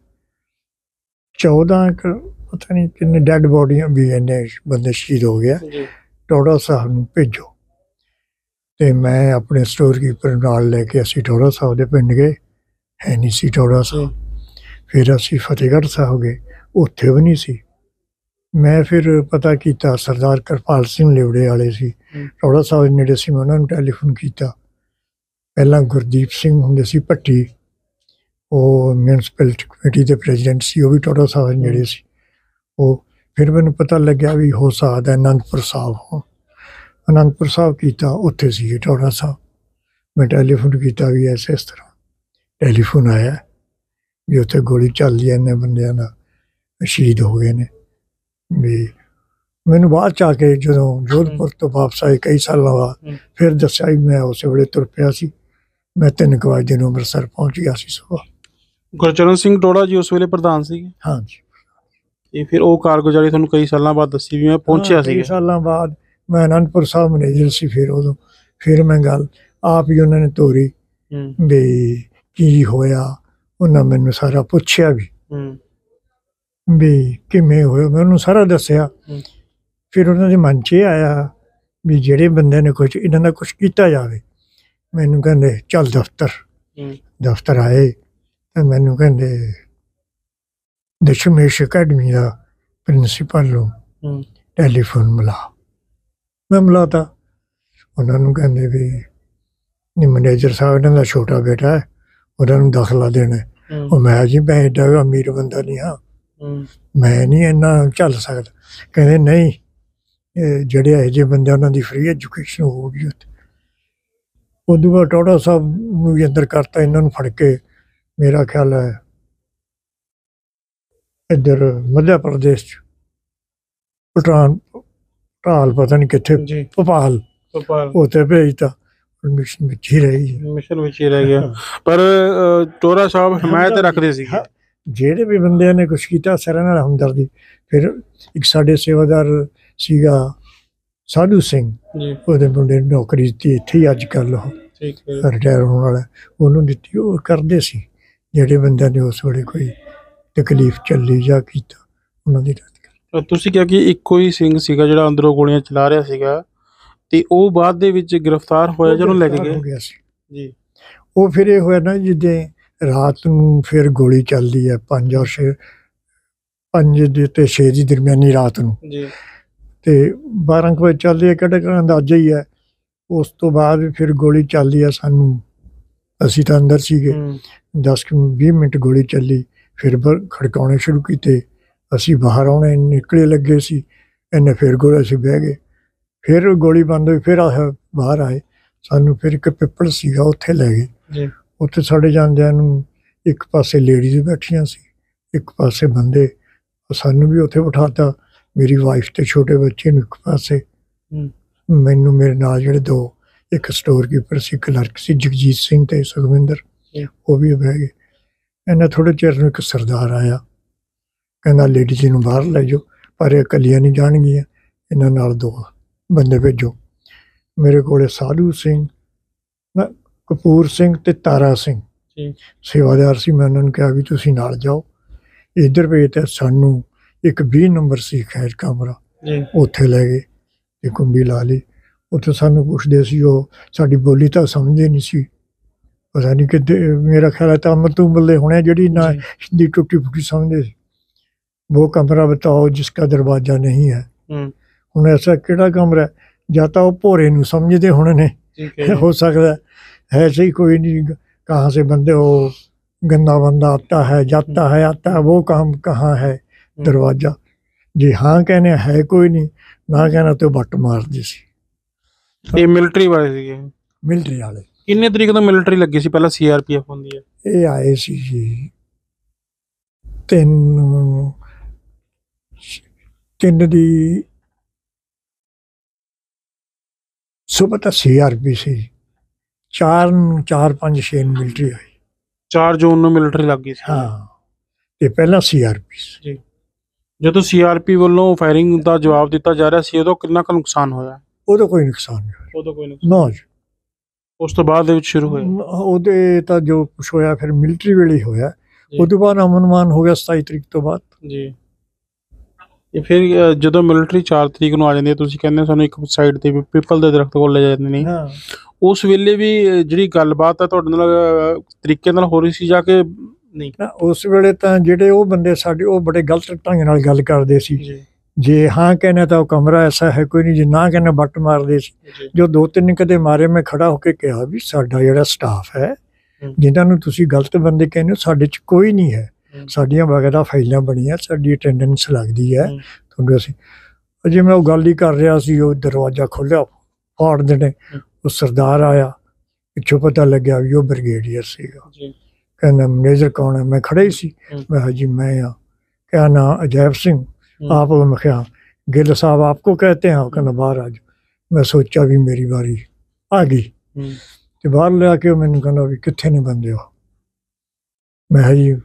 14 ਕੁ ਪਤਾ ਨਹੀਂ ਕਿੰਨੇ ਡੈੱਡ ਬੋਡੀਆਂ ਵੀ ਇਹਨੇ ਬੰਦੇ ਸ਼ਹੀਦ ਹੋ ਗਿਆ ਜੀ। ਟੋੜਾ ਸਾਹਿਬ ਨੂੰ ਭੇਜੋ। ਤੇ ਮੈਂ ਆਪਣੇ ਸਟੋਰ ਕੀਪਰ ਨਾਲ ਲੈ ਕੇ ਅਸੀਂ ਟੋੜਾ ਸਾਹਿਬ ਦੇ ਪਿੰਡ ਗਏ ਹੈ ਨਹੀਂ ਸੀ ਟੋੜਾ ਸਾਹਿਬ ਫਿਰ ਅਸੀਂ ਫਤਿਹਗੜ੍ਹ ਸਾਹਿਬ ਗਏ ਉੱਥੇ ਵੀ ਨਹੀਂ ਸੀ। ਮੈਂ ਫਿਰ ਪਤਾ ਕੀਤਾ ਸਰਦਾਰ ਕਿਰਪਾਲ ਸਿੰਘ ਲਿਵੜੇ ਵਾਲੇ ਸੀ। ਟੋੜਾ ਸਾਹਿਬ ਦੇ ਨੇੜੇ ਸੀ ਮੈਂ ਉਹਨਾਂ ਨੂੰ ਟੈਲੀਫੋਨ ਕੀਤਾ। ਪਹਿਲਾਂ ਗੁਰਦੀਪ ਸਿੰਘ ਹੁੰਦੇ ਸੀ ਭੱਟੀ ਉਹ ਮਿਊਨਿਸਪੈਲਿਟੀ ਕਮੇਟੀ ਦੇ ਪ੍ਰੈਜ਼ੀਡੈਂਟ ਸੀ ਉਹ ਵੀ ਟੋੜਾ ਸਾਹਿਬ ਦੇ ਨੇੜੇ ਸੀ। ਉਹ ਫਿਰ ਮੈਨੂੰ ਪਤਾ ਲੱਗਿਆ ਵੀ ਹੋ ਸਕਦਾ ਅਨੰਦਪੁਰ ਸਾਹਿਬ। ਹੋ ਅਨੰਦਪੁਰ ਸਾਹਿਬ ਕੀਤਾ ਉੱਥੇ ਸੀ ਟੋੜਾ ਸਾਹਿਬ। ਮੈਂ ਟੈਲੀਫੋਨ ਕੀਤਾ ਵੀ ਐਸੇ ਇਸ ਤਰ੍ਹਾਂ। ਟੈਲੀਫੋਨ ਆਇਆ ਵੀ ਉੱਥੇ ਗੋਲੀ ਚੱਲਦੀ ਐ ਇੰਨੇ ਬੰਦਿਆਂ ਦਾ ਸ਼ਹੀਦ ਹੋ ਗਏ ਨੇ। ਵੀ ਮੈਨੂੰ ਬਾਅਦ ਚ ਆ ਕੇ ਜਦੋਂ ਜੋਧਪੁਰ ਤੋਂ ਵਾਪਸ ਆਏ ਕਈ ਸਾਲਾਂ ਬਾਅਦ। ਫਿਰ ਦੱਸਿਆ ਵੀ ਮੈਂ ਉਸੇ ਵੇਲੇ ਤੁਰ ਪਿਆ ਸੀ। ਮੈਂ ਤਿੰਨ ਕੁ ਵਜੇ ਨੂੰ ਅੰਮ੍ਰਿਤਸਰ ਪਹੁੰਚ ਗਿਆ ਸੀ ਸੁਬਾਹ ਗੁਰਚਰਨ ਸਿੰਘ ਟੋੜਾ ਜੀ ਉਸ ਵੇਲੇ ਪ੍ਰਧਾਨ ਸੀਗੇ? ਹਾਂਜੀ। ਤੇ ਫਿਰ ਉਹ ਕਾਰਗੁਜ਼ਾਰੀ ਤੁਹਾਨੂੰ ਕਈ ਸਾਲਾਂ ਬਾਅਦ ਦੱਸੀ ਵੀ ਮੈਂ ਪਹੁੰਚਿਆ ਹਾਂ, ਕਈ ਸਾਲਾਂ ਬਾਅਦ ਮੈਂ ਅਨੰਦਪੁਰ ਸਾਹਿਬ ਮੈਨੇਜਰ ਸੀ ਫਿਰ ਉਦੋਂ। ਫਿਰ ਮੈਂ ਗੱਲ ਆਪ ਹੀ ਉਹਨਾਂ ਨੇ ਤੋਰੀ ਵੀ ਕੀ ਹੋਇਆ? ਉਹਨਾਂ ਮੈਨੂੰ ਸਾਰਾ ਪੁੱਛਿਆ ਵੀ। ਹੂੰ। ਵੀ ਕਿਵੇਂ ਹੋਇਆ? ਮੈਂ ਉਹਨੂੰ ਸਾਰਾ ਦੱਸਿਆ। ਫਿਰ ਉਹਨਾਂ ਦੇ ਮਨ 'ਚ ਇਹ ਆਇਆ ਵੀ ਜਿਹੜੇ ਬੰਦੇ ਨੇ ਕੁਝ ਇਹਨਾਂ ਦਾ ਕੁਝ ਕੀਤਾ ਜਾਵੇ ਮੈਨੂੰ ਕਹਿੰਦੇ ਚੱਲ ਦਫ਼ਤਰ। ਦਫ਼ਤਰ ਆਏ ਤੇ ਮੈਨੂੰ ਕਹਿੰਦੇ ਦਸ਼ਮੇਸ਼ ਅਕੈਡਮੀ ਦਾ ਪ੍ਰਿੰਸੀਪਲ ਨੂੰ ਟੈਲੀਫੋਨ ਮਿਲਾ ਮੈਂ ਮਿਲਾਤਾ। ਉਹਨਾਂ ਨੂੰ ਕਹਿੰਦੇ ਵੀ ਨੀ ਮੈਨੇਜਰ ਸਾਹਿਬ ਇਹਨਾਂ ਦਾ ਛੋਟਾ ਬੇਟਾ ਹੈ ਉਹਨਾਂ ਨੂੰ ਦਾਖਲਾ ਦੇਣਾ। ਹੈ। ਉਹ ਮੈਂ ਜੀ ਮੈਂ ਏਡਾ ਅਮੀਰ ਬੰਦਾ ਨਹੀਂ ਹਾਂ। ਮੈਂ ਨਹੀਂ ਇੰਨਾ ਚੱਲ ਸਕਦਾ। ਕਹਿੰਦੇ ਨਹੀਂ ਇਹ ਜਿਹੜੇ ਇਹੋ ਜਿਹੇ ਬੰਦੇ ਉਹਨਾਂ ਦੀ ਫ੍ਰੀ ਐਜੂਕੇਸ਼ਨ ਹੋਊਗੀ ਉੱਥੇ। ਉਦੋਂ ਬਾਅਦ ਟੋੜਾ ਸਾਹਿਬ ਨੂੰ ਵੀ ਅੰਦਰ ਕਰਤਾ ਇਹਨਾਂ ਨੂੰ ਫੜ ਕੇ। ਮੇਰਾ ਖਿਆਲ ਹੈ ਇੱਧਰ ਮੱਧ ਪ੍ਰਦੇਸ਼ ਚ ਪਟਾਨ ਢਾਲ ਪਤਾ ਨਹੀਂ ਕਿੱਥੇ ਜੀ। ਭੋਪਾਲ। ਭੇਜਤਾ। ਮਿਸ਼ਨ ਵਿੱਚ ਹੀ ਰਹੀ ਮਿਸ਼ਨ ਵਿੱਚ ਹੀ ਰਹਿ ਗਿਆ। ਪਰ ਅ, ਟੋਰਾ ਸਾਹਿਬ ਹਮਾਇਤ ਰੱਖਦੇ ਹਾਂ, ਜਿਹੜੇ ਵੀ ਬੰਦਿਆਂ ਨੇ ਕੁਛ ਕੀਤਾ ਸਾਰਿਆਂ ਨਾਲ ਹਮਦਰਦੀ। ਫਿਰ ਇੱਕ ਸਾਡੇ ਸੇਵਾਦਾਰ ਸੀਗਾ ਸਾਧੂ ਸਿੰਘ। ਜੀ। ਉਹਦੇ ਮੁੰਡੇ ਨੂੰ ਨੌਕਰੀ ਦਿੱਤੀ ਇੱਥੇ ਹੀ ਅੱਜ ਕੱਲ੍ਹ ਉਹ। ਠੀਕ ਹੈ। ਰਿਟਾਇਰ ਹੋਣ ਵਾਲਾ। ਉਹਨੂੰ ਦਿੱਤੀ ਉਹ ਕਰਦੇ ਸੀ। ਜਿਹੜੇ ਬੰਦਿਆਂ ਨੇ ਉਸ ਵੇਲੇ ਕੋਈ ਤਕਲੀਫ ਚੱਲੀ ਜਾਂ ਕੀਤਾ ਉਹਨਾਂ ਦੀ ਤੁਸੀਂ ਕਿਹਾ ਕਿ ਇੱਕੋ ਹੀ ਸਿੰਘ ਸੀਗਾ ਜਿਹੜਾ ਅੰਦਰੋਂ ਗੋਲੀਆਂ ਚਲਾ ਰਿਹਾ ਸੀਗਾ ਤੇ ਉਹ ਬਾਅਦ ਦੇ ਵਿੱਚ ਗ੍ਰਿਫਤਾਰ ਹੋਇਆ ਜਦੋਂ ਲੈ ਕੇ ਗਏ? ਹੋ ਗਿਆ ਸੀ। ਜੀ। ਉਹ ਫਿਰ ਇਹ ਹੋਇਆ ਨਾ ਜਿੱਦੇ ਰਾਤ ਨੂੰ ਫਿਰ ਗੋਲੀ ਚੱਲਦੀ ਹੈ 5 ਔਰ 6 5 ਦੇ ਤੇ 6 ਦੀ ਦਰਮਿਆਨੀ ਰਾਤ ਨੂੰ। ਜੀ। ਤੇ 12 ਕੁ ਵਜੇ ਚੱਲਦੀ ਹੈ ਕਿਹੜਾ ਕਿਹੜਾ ਅੰਦਾਜ਼ਾ ਹੀ ਹੈ। ਉਸ ਤੋਂ ਬਾਅਦ ਫਿਰ ਗੋਲੀ ਚੱਲਦੀ ਹੈ ਸਾਨੂੰ। ਅਸੀਂ ਤਾਂ ਅੰਦਰ ਸੀਗੇ। ਹੂੰ। 10 ਕੁ 20 ਮਿੰਟ ਗੋਲੀ ਚੱਲੀ ਫਿਰ ਖੜਕਾਉਣੇ ਸ਼ੁਰੂ ਕੀਤੇ। ਅਸੀਂ ਬਾਹਰ ਆਉਣੇ ਨਿਕਲੇ ਲੱਗੇ ਸੀ ਇਹਨੇ ਫਿਰ ਗੋਲੀ ਅਸੀਂ ਬਹਿ ਗਏ। ਫਿਰ ਗੋਲੀ ਬੰਦ ਹੋਈ ਫਿਰ ਆਹ ਬਾਹਰ ਆਏ। ਸਾਨੂੰ ਫਿਰ ਇੱਕ ਪਿੱਪਲ ਸੀਗਾ ਉੱਥੇ ਲੈ ਗਏ। ਜੀ। ਉੱਥੇ ਸਾਡੇ ਜਾਂਦਿਆਂ ਨੂੰ ਇੱਕ ਪਾਸੇ ਲੇਡੀਜ਼ ਬੈਠੀਆਂ ਸੀ ਇੱਕ ਪਾਸੇ ਬੰਦੇ। ਸਾਨੂੰ ਵੀ ਉੱਥੇ ਬਿਠਾਤਾ। ਮੇਰੀ ਵਾਈਫ ਤੇ ਛੋਟੇ ਬੱਚੇ ਨੂੰ ਇੱਕ ਪਾਸੇ। ਮੈਨੂੰ ਮੇਰੇ ਨਾਲ ਜਿਹੜੇ ਦੋ ਇੱਕ ਸਟੋਰ ਕੀਪਰ ਸੀ ਕਲਰਕ ਸੀ ਜਗਜੀਤ ਸਿੰਘ ਤੇ ਸੁਖਵਿੰਦਰ। ਉਹ ਵੀ ਬਹਿ ਗਏ। ਇਹਨਾਂ ਥੋੜੇ ਚਿਰ ਨੂੰ ਇੱਕ ਸਰਦਾਰ ਆਇਆ। ਕਹਿੰਦਾ ਲੇਡੀ ਜੀ ਨੂੰ ਬਾਹਰ ਲੈ ਜਾਓ ਪਰ ਇਹ ਇਕੱਲੀਆਂ ਨਹੀਂ ਜਾਣਗੀਆਂ ਇਹਨਾਂ ਨਾਲ ਦੋ ਬੰਦੇ ਭੇਜੋ। ਮੇਰੇ ਕੋਲੇ ਸਾਧੂ ਸਿੰਘ ਨਾ ਕਪੂਰ ਸਿੰਘ ਤੇ ਤਾਰਾ ਸਿੰਘ। ਜੀ ਸੇਵਾਦਾਰ ਸੀ ਮੈਂ ਉਹਨਾਂ ਨੂੰ ਕਿਹਾ ਵੀ ਤੁਸੀਂ ਨਾਲ ਜਾਓ। ਇੱਧਰ ਭੇਜ ਤੇ ਸਾਨੂੰ ਇੱਕ 20 ਨੰਬਰ ਸੀ ਖੈਰ ਕਮਰਾ। ਜੀ। ਉੱਥੇ ਲੈ ਗਏ ਤੇ ਕੁੰਡੀ ਲਾ ਲਈ। ਉੱਥੇ ਸਾਨੂੰ ਪੁੱਛਦੇ ਸੀ ਉਹ ਸਾਡੀ ਬੋਲੀ ਤਾਂ ਸਮਝਦੇ ਨਹੀਂ ਸੀ। ਪਤਾ ਨਹੀਂ ਕਿ ਮੇਰਾ ਖਿਆਲ ਹੈ ਤਾਂ ਅਮਰ ਤੋਂ ਬੱਲੇ ਹੋਣੇ ਜਿਹੜੀ ਨਾ। ਹਿੰਦੀ ਟੁੱਟੀ ਫੁੱਟੀ ਸਮਝਦੇ ਸੀ। ਉਹ ਕਮਰਾ ਬਤਾਓ ਜਿਸਕਾ ਦਰਵਾਜ਼ਾ ਨਹੀਂ ਹੈ ਹੂੰ ਹੁਣ ਐਸਾ ਕਿਹੜਾ ਕਮਰਾ ਹੈ? ਜਾਂ ਤਾਂ ਉਹ ਭੋਰੇ ਨੂੰ ਸਮਝਦੇ ਹੋਣੇ ਨੇ ਠੀਕ ਹੈ हो सकता है ऐसे ही कोई नहीं कहाँ से बंदे हो गंदा बंदा आता है जाता है आता है वो काम कहाँ है दरवाजा जी हाँ कहने है कोई नहीं ना कहना तो बट मार दी सी ਇਹ ਮਿਲਟਰੀ ਵਾਲੇ ਸੀਗੇ मिलिट्री वाले ਕਿੰਨੇ ਤਰੀਕ ਤੋਂ ਮਿਲਟਰੀ ਲੱਗੀ ਸੀ ਪਹਿਲਾਂ ਸੀਆਰਪੀਐਫ ਹੁੰਦੀ ਹੈ ਇਹ ਆਏ ਸੀ ਜੀ ਤਿੰਨ ਤਿੰਨ ਦੀ ਸੁਬਹ ਤਾਂ ਸੀਆਰਪੀ ਸੀ। ਚਾਰ ਨੂੰ ਚਾਰ ਪੰਜ ਛੇ ਨੂੰ ਮਿਲਟਰੀ ਆਈ। 4 ਜੂਨ ਨੂੰ ਮਿਲਟਰੀ ਲੱਗੀ ਸੀ। ਹਾਂ ਤੇ ਪਹਿਲਾਂ ਸੀਆਰਪੀ ਸੀ। ਜਦੋਂ ਸੀਆਰਪੀ ਵੱਲੋਂ ਫਾਇਰਿੰਗ ਦਾ ਜਵਾਬ ਦਿੱਤਾ ਜਾ ਰਿਹਾ ਸੀ ਉਦੋਂ ਕਿੰਨਾ ਕੁ ਨੁਕਸਾਨ ਹੋਇਆ? ਉਹਦਾ ਕੋਈ ਨੁਕਸਾਨ ਨਹੀਂ ਹੋਇਆ। ਉਦੋਂ ਕੋਈ ਨੁਕਸਾਨ ਨਾ ਜੀ। ਉਸ ਤੋਂ ਬਾਅਦ ਦੇ ਵਿੱਚ ਸ਼ੁਰੂ ਹੋਇਆ? ਉਹਦੇ ਤਾਂ ਜੋ ਕੁਛ ਹੋਇਆ ਫਿਰ ਮਿਲਟਰੀ ਵੇਲੇ ਹੀ ਹੋਇਆ। ਜੀ। ਉਹ ਤੋਂ ਬਾਅਦ ਅਮਨਮਾਨ ਹੋ ਗਿਆ 27 ਤਰੀਕ ਤੋਂ ਬਾਅਦ। ਜੀ। ਇਹ ਫਿਰ ਜਦੋਂ ਮਿਲਟਰੀ 4 ਤਰੀਕ ਨੂੰ ਆ ਜਾਂਦੀ ਹੈ ਤੁਸੀਂ ਕਹਿੰਦੇ ਸਾਨੂੰ ਇੱਕ ਸਾਈਡ ਤੇ ਪੀਪਲ ਦੇ ਦਰਖਤ ਕੋਲ ਲੈ ਜਾਂਦੇ ਨੇ। ਹਾਂ। ਉਸ ਵੇਲੇ ਵੀ ਜਿਹੜੀ ਗੱਲਬਾਤ ਹੈ ਤੁਹਾਡੇ ਨਾਲ ਤਰੀਕੇ ਨਾਲ ਹੋ ਰਹੀ ਸੀ ਜਾ ਕੇ ਨਹੀਂ? ਉਸ ਵੇਲੇ ਤਾਂ ਜਿਹੜੇ ਉਹ ਬੰਦੇ ਸਾਡੇ ਉਹ ਬੜੇ ਗਲਤ ਢੰਗ ਨਾਲ ਗੱਲ ਕਰਦੇ ਸੀ। ਜੀ। ਹਾਂ ਕਹਿੰਦੇ ਤਾਂ ਉਹ ਕਮਰਾ ਐਸਾ ਹੈ ਕੋਈ ਨਹੀਂ ਜੇ ਨਾ ਕਹਿੰਦੇ ਬੱਟ ਮਾਰਦੇ ਸੀ। ਜੀ। ਦੋ ਤਿੰਨ ਕਦੇ ਮਾਰੇ ਮੈਂ ਖੜਾ ਹੋ ਕੇ ਕਿਹਾ ਵੀ ਸਾਡਾ ਜਿਹੜਾ ਸਟਾਫ ਹੈ। ਜਿਨ੍ਹਾਂ ਨੂੰ ਤੁਸੀਂ ਗਲਤ ਬੰਦੇ ਕਹਿੰਦੇ ਹੋ ਸਾਡੇ 'ਚ ਕੋਈ ਨਹੀਂ ਹੈ। ਸਾਡੀਆਂ ਵਗੈਰਾ ਫਾਈਲਾਂ ਬਣੀਆਂ ਸਾਡੀ ਅਟੈਂਡੈਂਸ ਲੱਗਦੀ ਹੈ। ਤੁਹਾਨੂੰ ਅਸੀਂ ਅਜੇ ਮੈਂ ਉਹ ਗੱਲ ਹੀ ਕਰ ਰਿਹਾ ਸੀ ਉਹ ਦਰਵਾਜ਼ਾ ਖੋਲ੍ਹਿਆ ਫਾੜ ਦੇਣੇ ਉਹ ਸਰਦਾਰ ਆਇਆ ਪਿੱਛੋਂ ਪਤਾ ਲੱਗਿਆ ਵੀ ਉਹ ਬ੍ਰਿਗੇਡੀਅਰ ਸੀਗਾ। ਜੀ। ਕਹਿੰਦਾ ਮੈਨੇਜਰ ਕੌਣ ਹੈ? ਮੈਂ ਖੜਾ ਹੀ ਸੀ। ਮੈਂ ਹਾਜੀ ਮੈਂ ਆ ਕਿਆ ਨਾ? ਅਜੈਬ ਸਿੰਘ। ਆਪ ਉਹ ਮਖਿਆ ਗਿੱਲ ਸਾਹਿਬ ਆਪ ਕੋ ਕਹਤੇ ਹਾਂ? ਕਹਿੰਦਾ ਬਾਹਰ ਆਜ ਮੈਂ ਸੋਚਿਆ ਵੀ ਮੇਰੀ ਵਾਰੀ ਆ ਗਈ। ਤੇ ਬਾਹਰ ਲਿਆ ਕੇ ਮੈਨੂੰ ਕਹਿੰਦਾ ਵੀ ਕਿੱਥੇ ਨੇ ਬੰਦੇ ਹੋ ਮੈਂ ਹਾਜੀ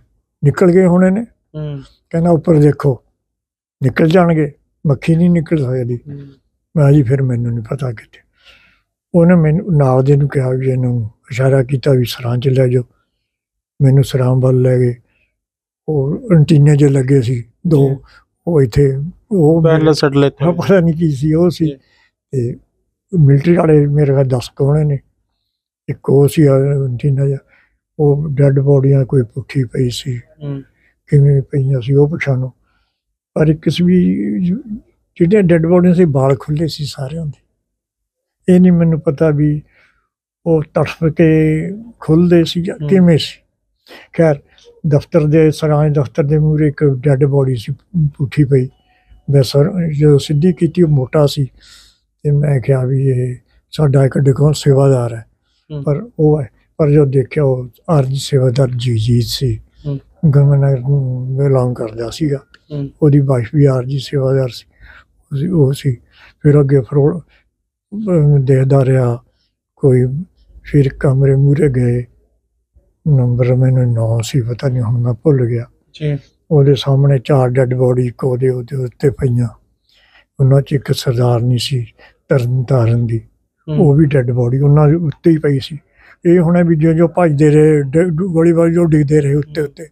ਨਿਕਲ ਗਏ ਹੋਣੇ ਨੇ। ਹੂੰ। ਕਹਿੰਦਾ ਉੱਪਰ ਦੇਖੋ ਨਿਕਲ ਜਾਣਗੇ ਮੱਖੀ ਨਹੀਂ ਨਿਕਲ ਸਕਦੀ। ਮੈਂ ਜੀ ਫਿਰ ਮੈਨੂੰ ਨਹੀਂ ਪਤਾ ਕਿੱਥੇ। ਉਹਨੇ ਮੈਨੂੰ ਨਾਲ ਦੇ ਨੂੰ ਕਿਹਾ ਵੀ ਇਹਨੂੰ ਇਸ਼ਾਰਾ ਕੀਤਾ ਵੀ ਸਰਾਂ ਚ ਲੈ ਜਾਓ। ਮੈਨੂੰ ਸਰਾਂ ਵੱਲ ਲੈ ਗਏ। ਉਹ ਅੰਟੀਨੇ ਜੇ ਲੱਗੇ ਸੀ ਦੋ। ਉਹ ਇੱਥੇ ਉਹ ਪਹਿਲਾਂ ਸੈਟ ਲੈਤੇ ਪਤਾ ਨਹੀਂ ਕੀ ਸੀ ਉਹ ਸੀ। ਤੇ ਮਿਲਟਰੀ ਵਾਲੇ ਮੇਰੇ ਕੋਲ 10 ਕੋਣੇ ਨੇ। ਇੱਕ ਉਹ ਸੀ ਅੰਟੀਨਾ ਜਿਹਾ। ਉਹ ਡੈੱਡ ਬੋਡੀਆਂ ਕੋਈ ਪੁੱਠੀ ਪਈ ਸੀ। ਕਿਵੇਂ ਪਈਆਂ ਸੀ ਉਹ ਪਛਾਣੋ। ਪਰ ਇੱਕ ਸੀ ਵੀ ਜਿਹੜੀਆਂ ਡੈੱਡ ਬੋਡੀਆਂ ਸੀ ਵਾਲ ਖੁੱਲੇ ਸੀ ਸਾਰਿਆਂ ਦੇ। ਇਹ ਨਹੀਂ ਮੈਨੂੰ ਪਤਾ ਵੀ ਉਹ ਤੜਫ ਕੇ ਖੁੱਲਦੇ ਸੀ ਜਾਂ। ਕਿਵੇਂ ਸੀ। ਖੈਰ ਦਫ਼ਤਰ ਦੇ ਸਰਾਂ ਦਫ਼ਤਰ ਦੇ ਮੂਹਰੇ ਇੱਕ ਡੈੱਡ ਬੋਡੀ ਸੀ ਪੁੱਠੀ ਪਈ। ਮੈਂ ਸਰ ਜਦੋਂ ਸਿੱਧੀ ਕੀਤੀ ਉਹ ਮੋਟਾ ਸੀ। ਤੇ ਮੈਂ ਕਿਹਾ ਵੀ ਇਹ ਸਾਡਾ ਇੱਕ ਡਿਕੋਨ ਸੇਵਾਦਾਰ ਹੈ। ਪਰ ਉਹ ਹੈ। ਪਰ ਜੋ ਦੇਖਿਆ ਉਹ ਆਰਜੀ ਸੇਵਾਦਾਰ ਜੀਜੀਤ ਸੀ। ਹਮ। ਗੰਗਨਗਰ ਨੂੰ ਬਿਲੋਂਗ ਕਰਦਾ ਸੀਗਾ। ਹੂੰ। ਉਹਦੀ ਵਾਈਫ ਵੀ ਆਰਜੀ ਸੇਵਾਦਾਰ ਸੀ। ਉਹ ਸੀ- ਉਹ ਸੀ। ਫਿਰ ਅੱਗੇ ਫਰੋੜ ਅਹ ਦੇਖਦਾ ਰਿਹਾ ਕੋਈ ਫਿਰ ਕਮਰੇ ਮੂਰੇ ਗਏ। ਨੰਬਰ ਮੈਨੂੰ ਨੌ ਸੀ ਪਤਾ ਨਹੀਂ ਹੁਣ ਮੈਂ ਭੁੱਲ ਗਿਆ। ਜੀ। ਉਹਦੇ ਸਾਹਮਣੇ ਚਾਰ ਡੈੱਡ ਬੋਡੀ ਇੱਕ ਉਹਦੇ ਉਹਦੇ ਉੱਤੇ ਪਈਆਂ। ਉਹਨਾਂ 'ਚ ਇੱਕ ਸਰਦਾਰਨੀ ਸੀ ਤਰਨ ਤਾਰਨ ਦੀ। ਹੂੰ। ਉਹ ਵੀ ਡੈੱਡ ਬੋਡੀ ਉਹਨਾਂ ਦੇ ਉੱਤੇ ਹੀ ਪਈ ਸੀ। ਇਹ ਹੁਣੇ ਵੀ ਜਿਉਂ ਭੱਜਦੇ ਰਹੇ ਗੋਲੀ ਵਾਲੀ ਜੋ ਡਿੱਗਦੇ ਰਹੇ ਉੱਤੇ ਉੱਤੇ।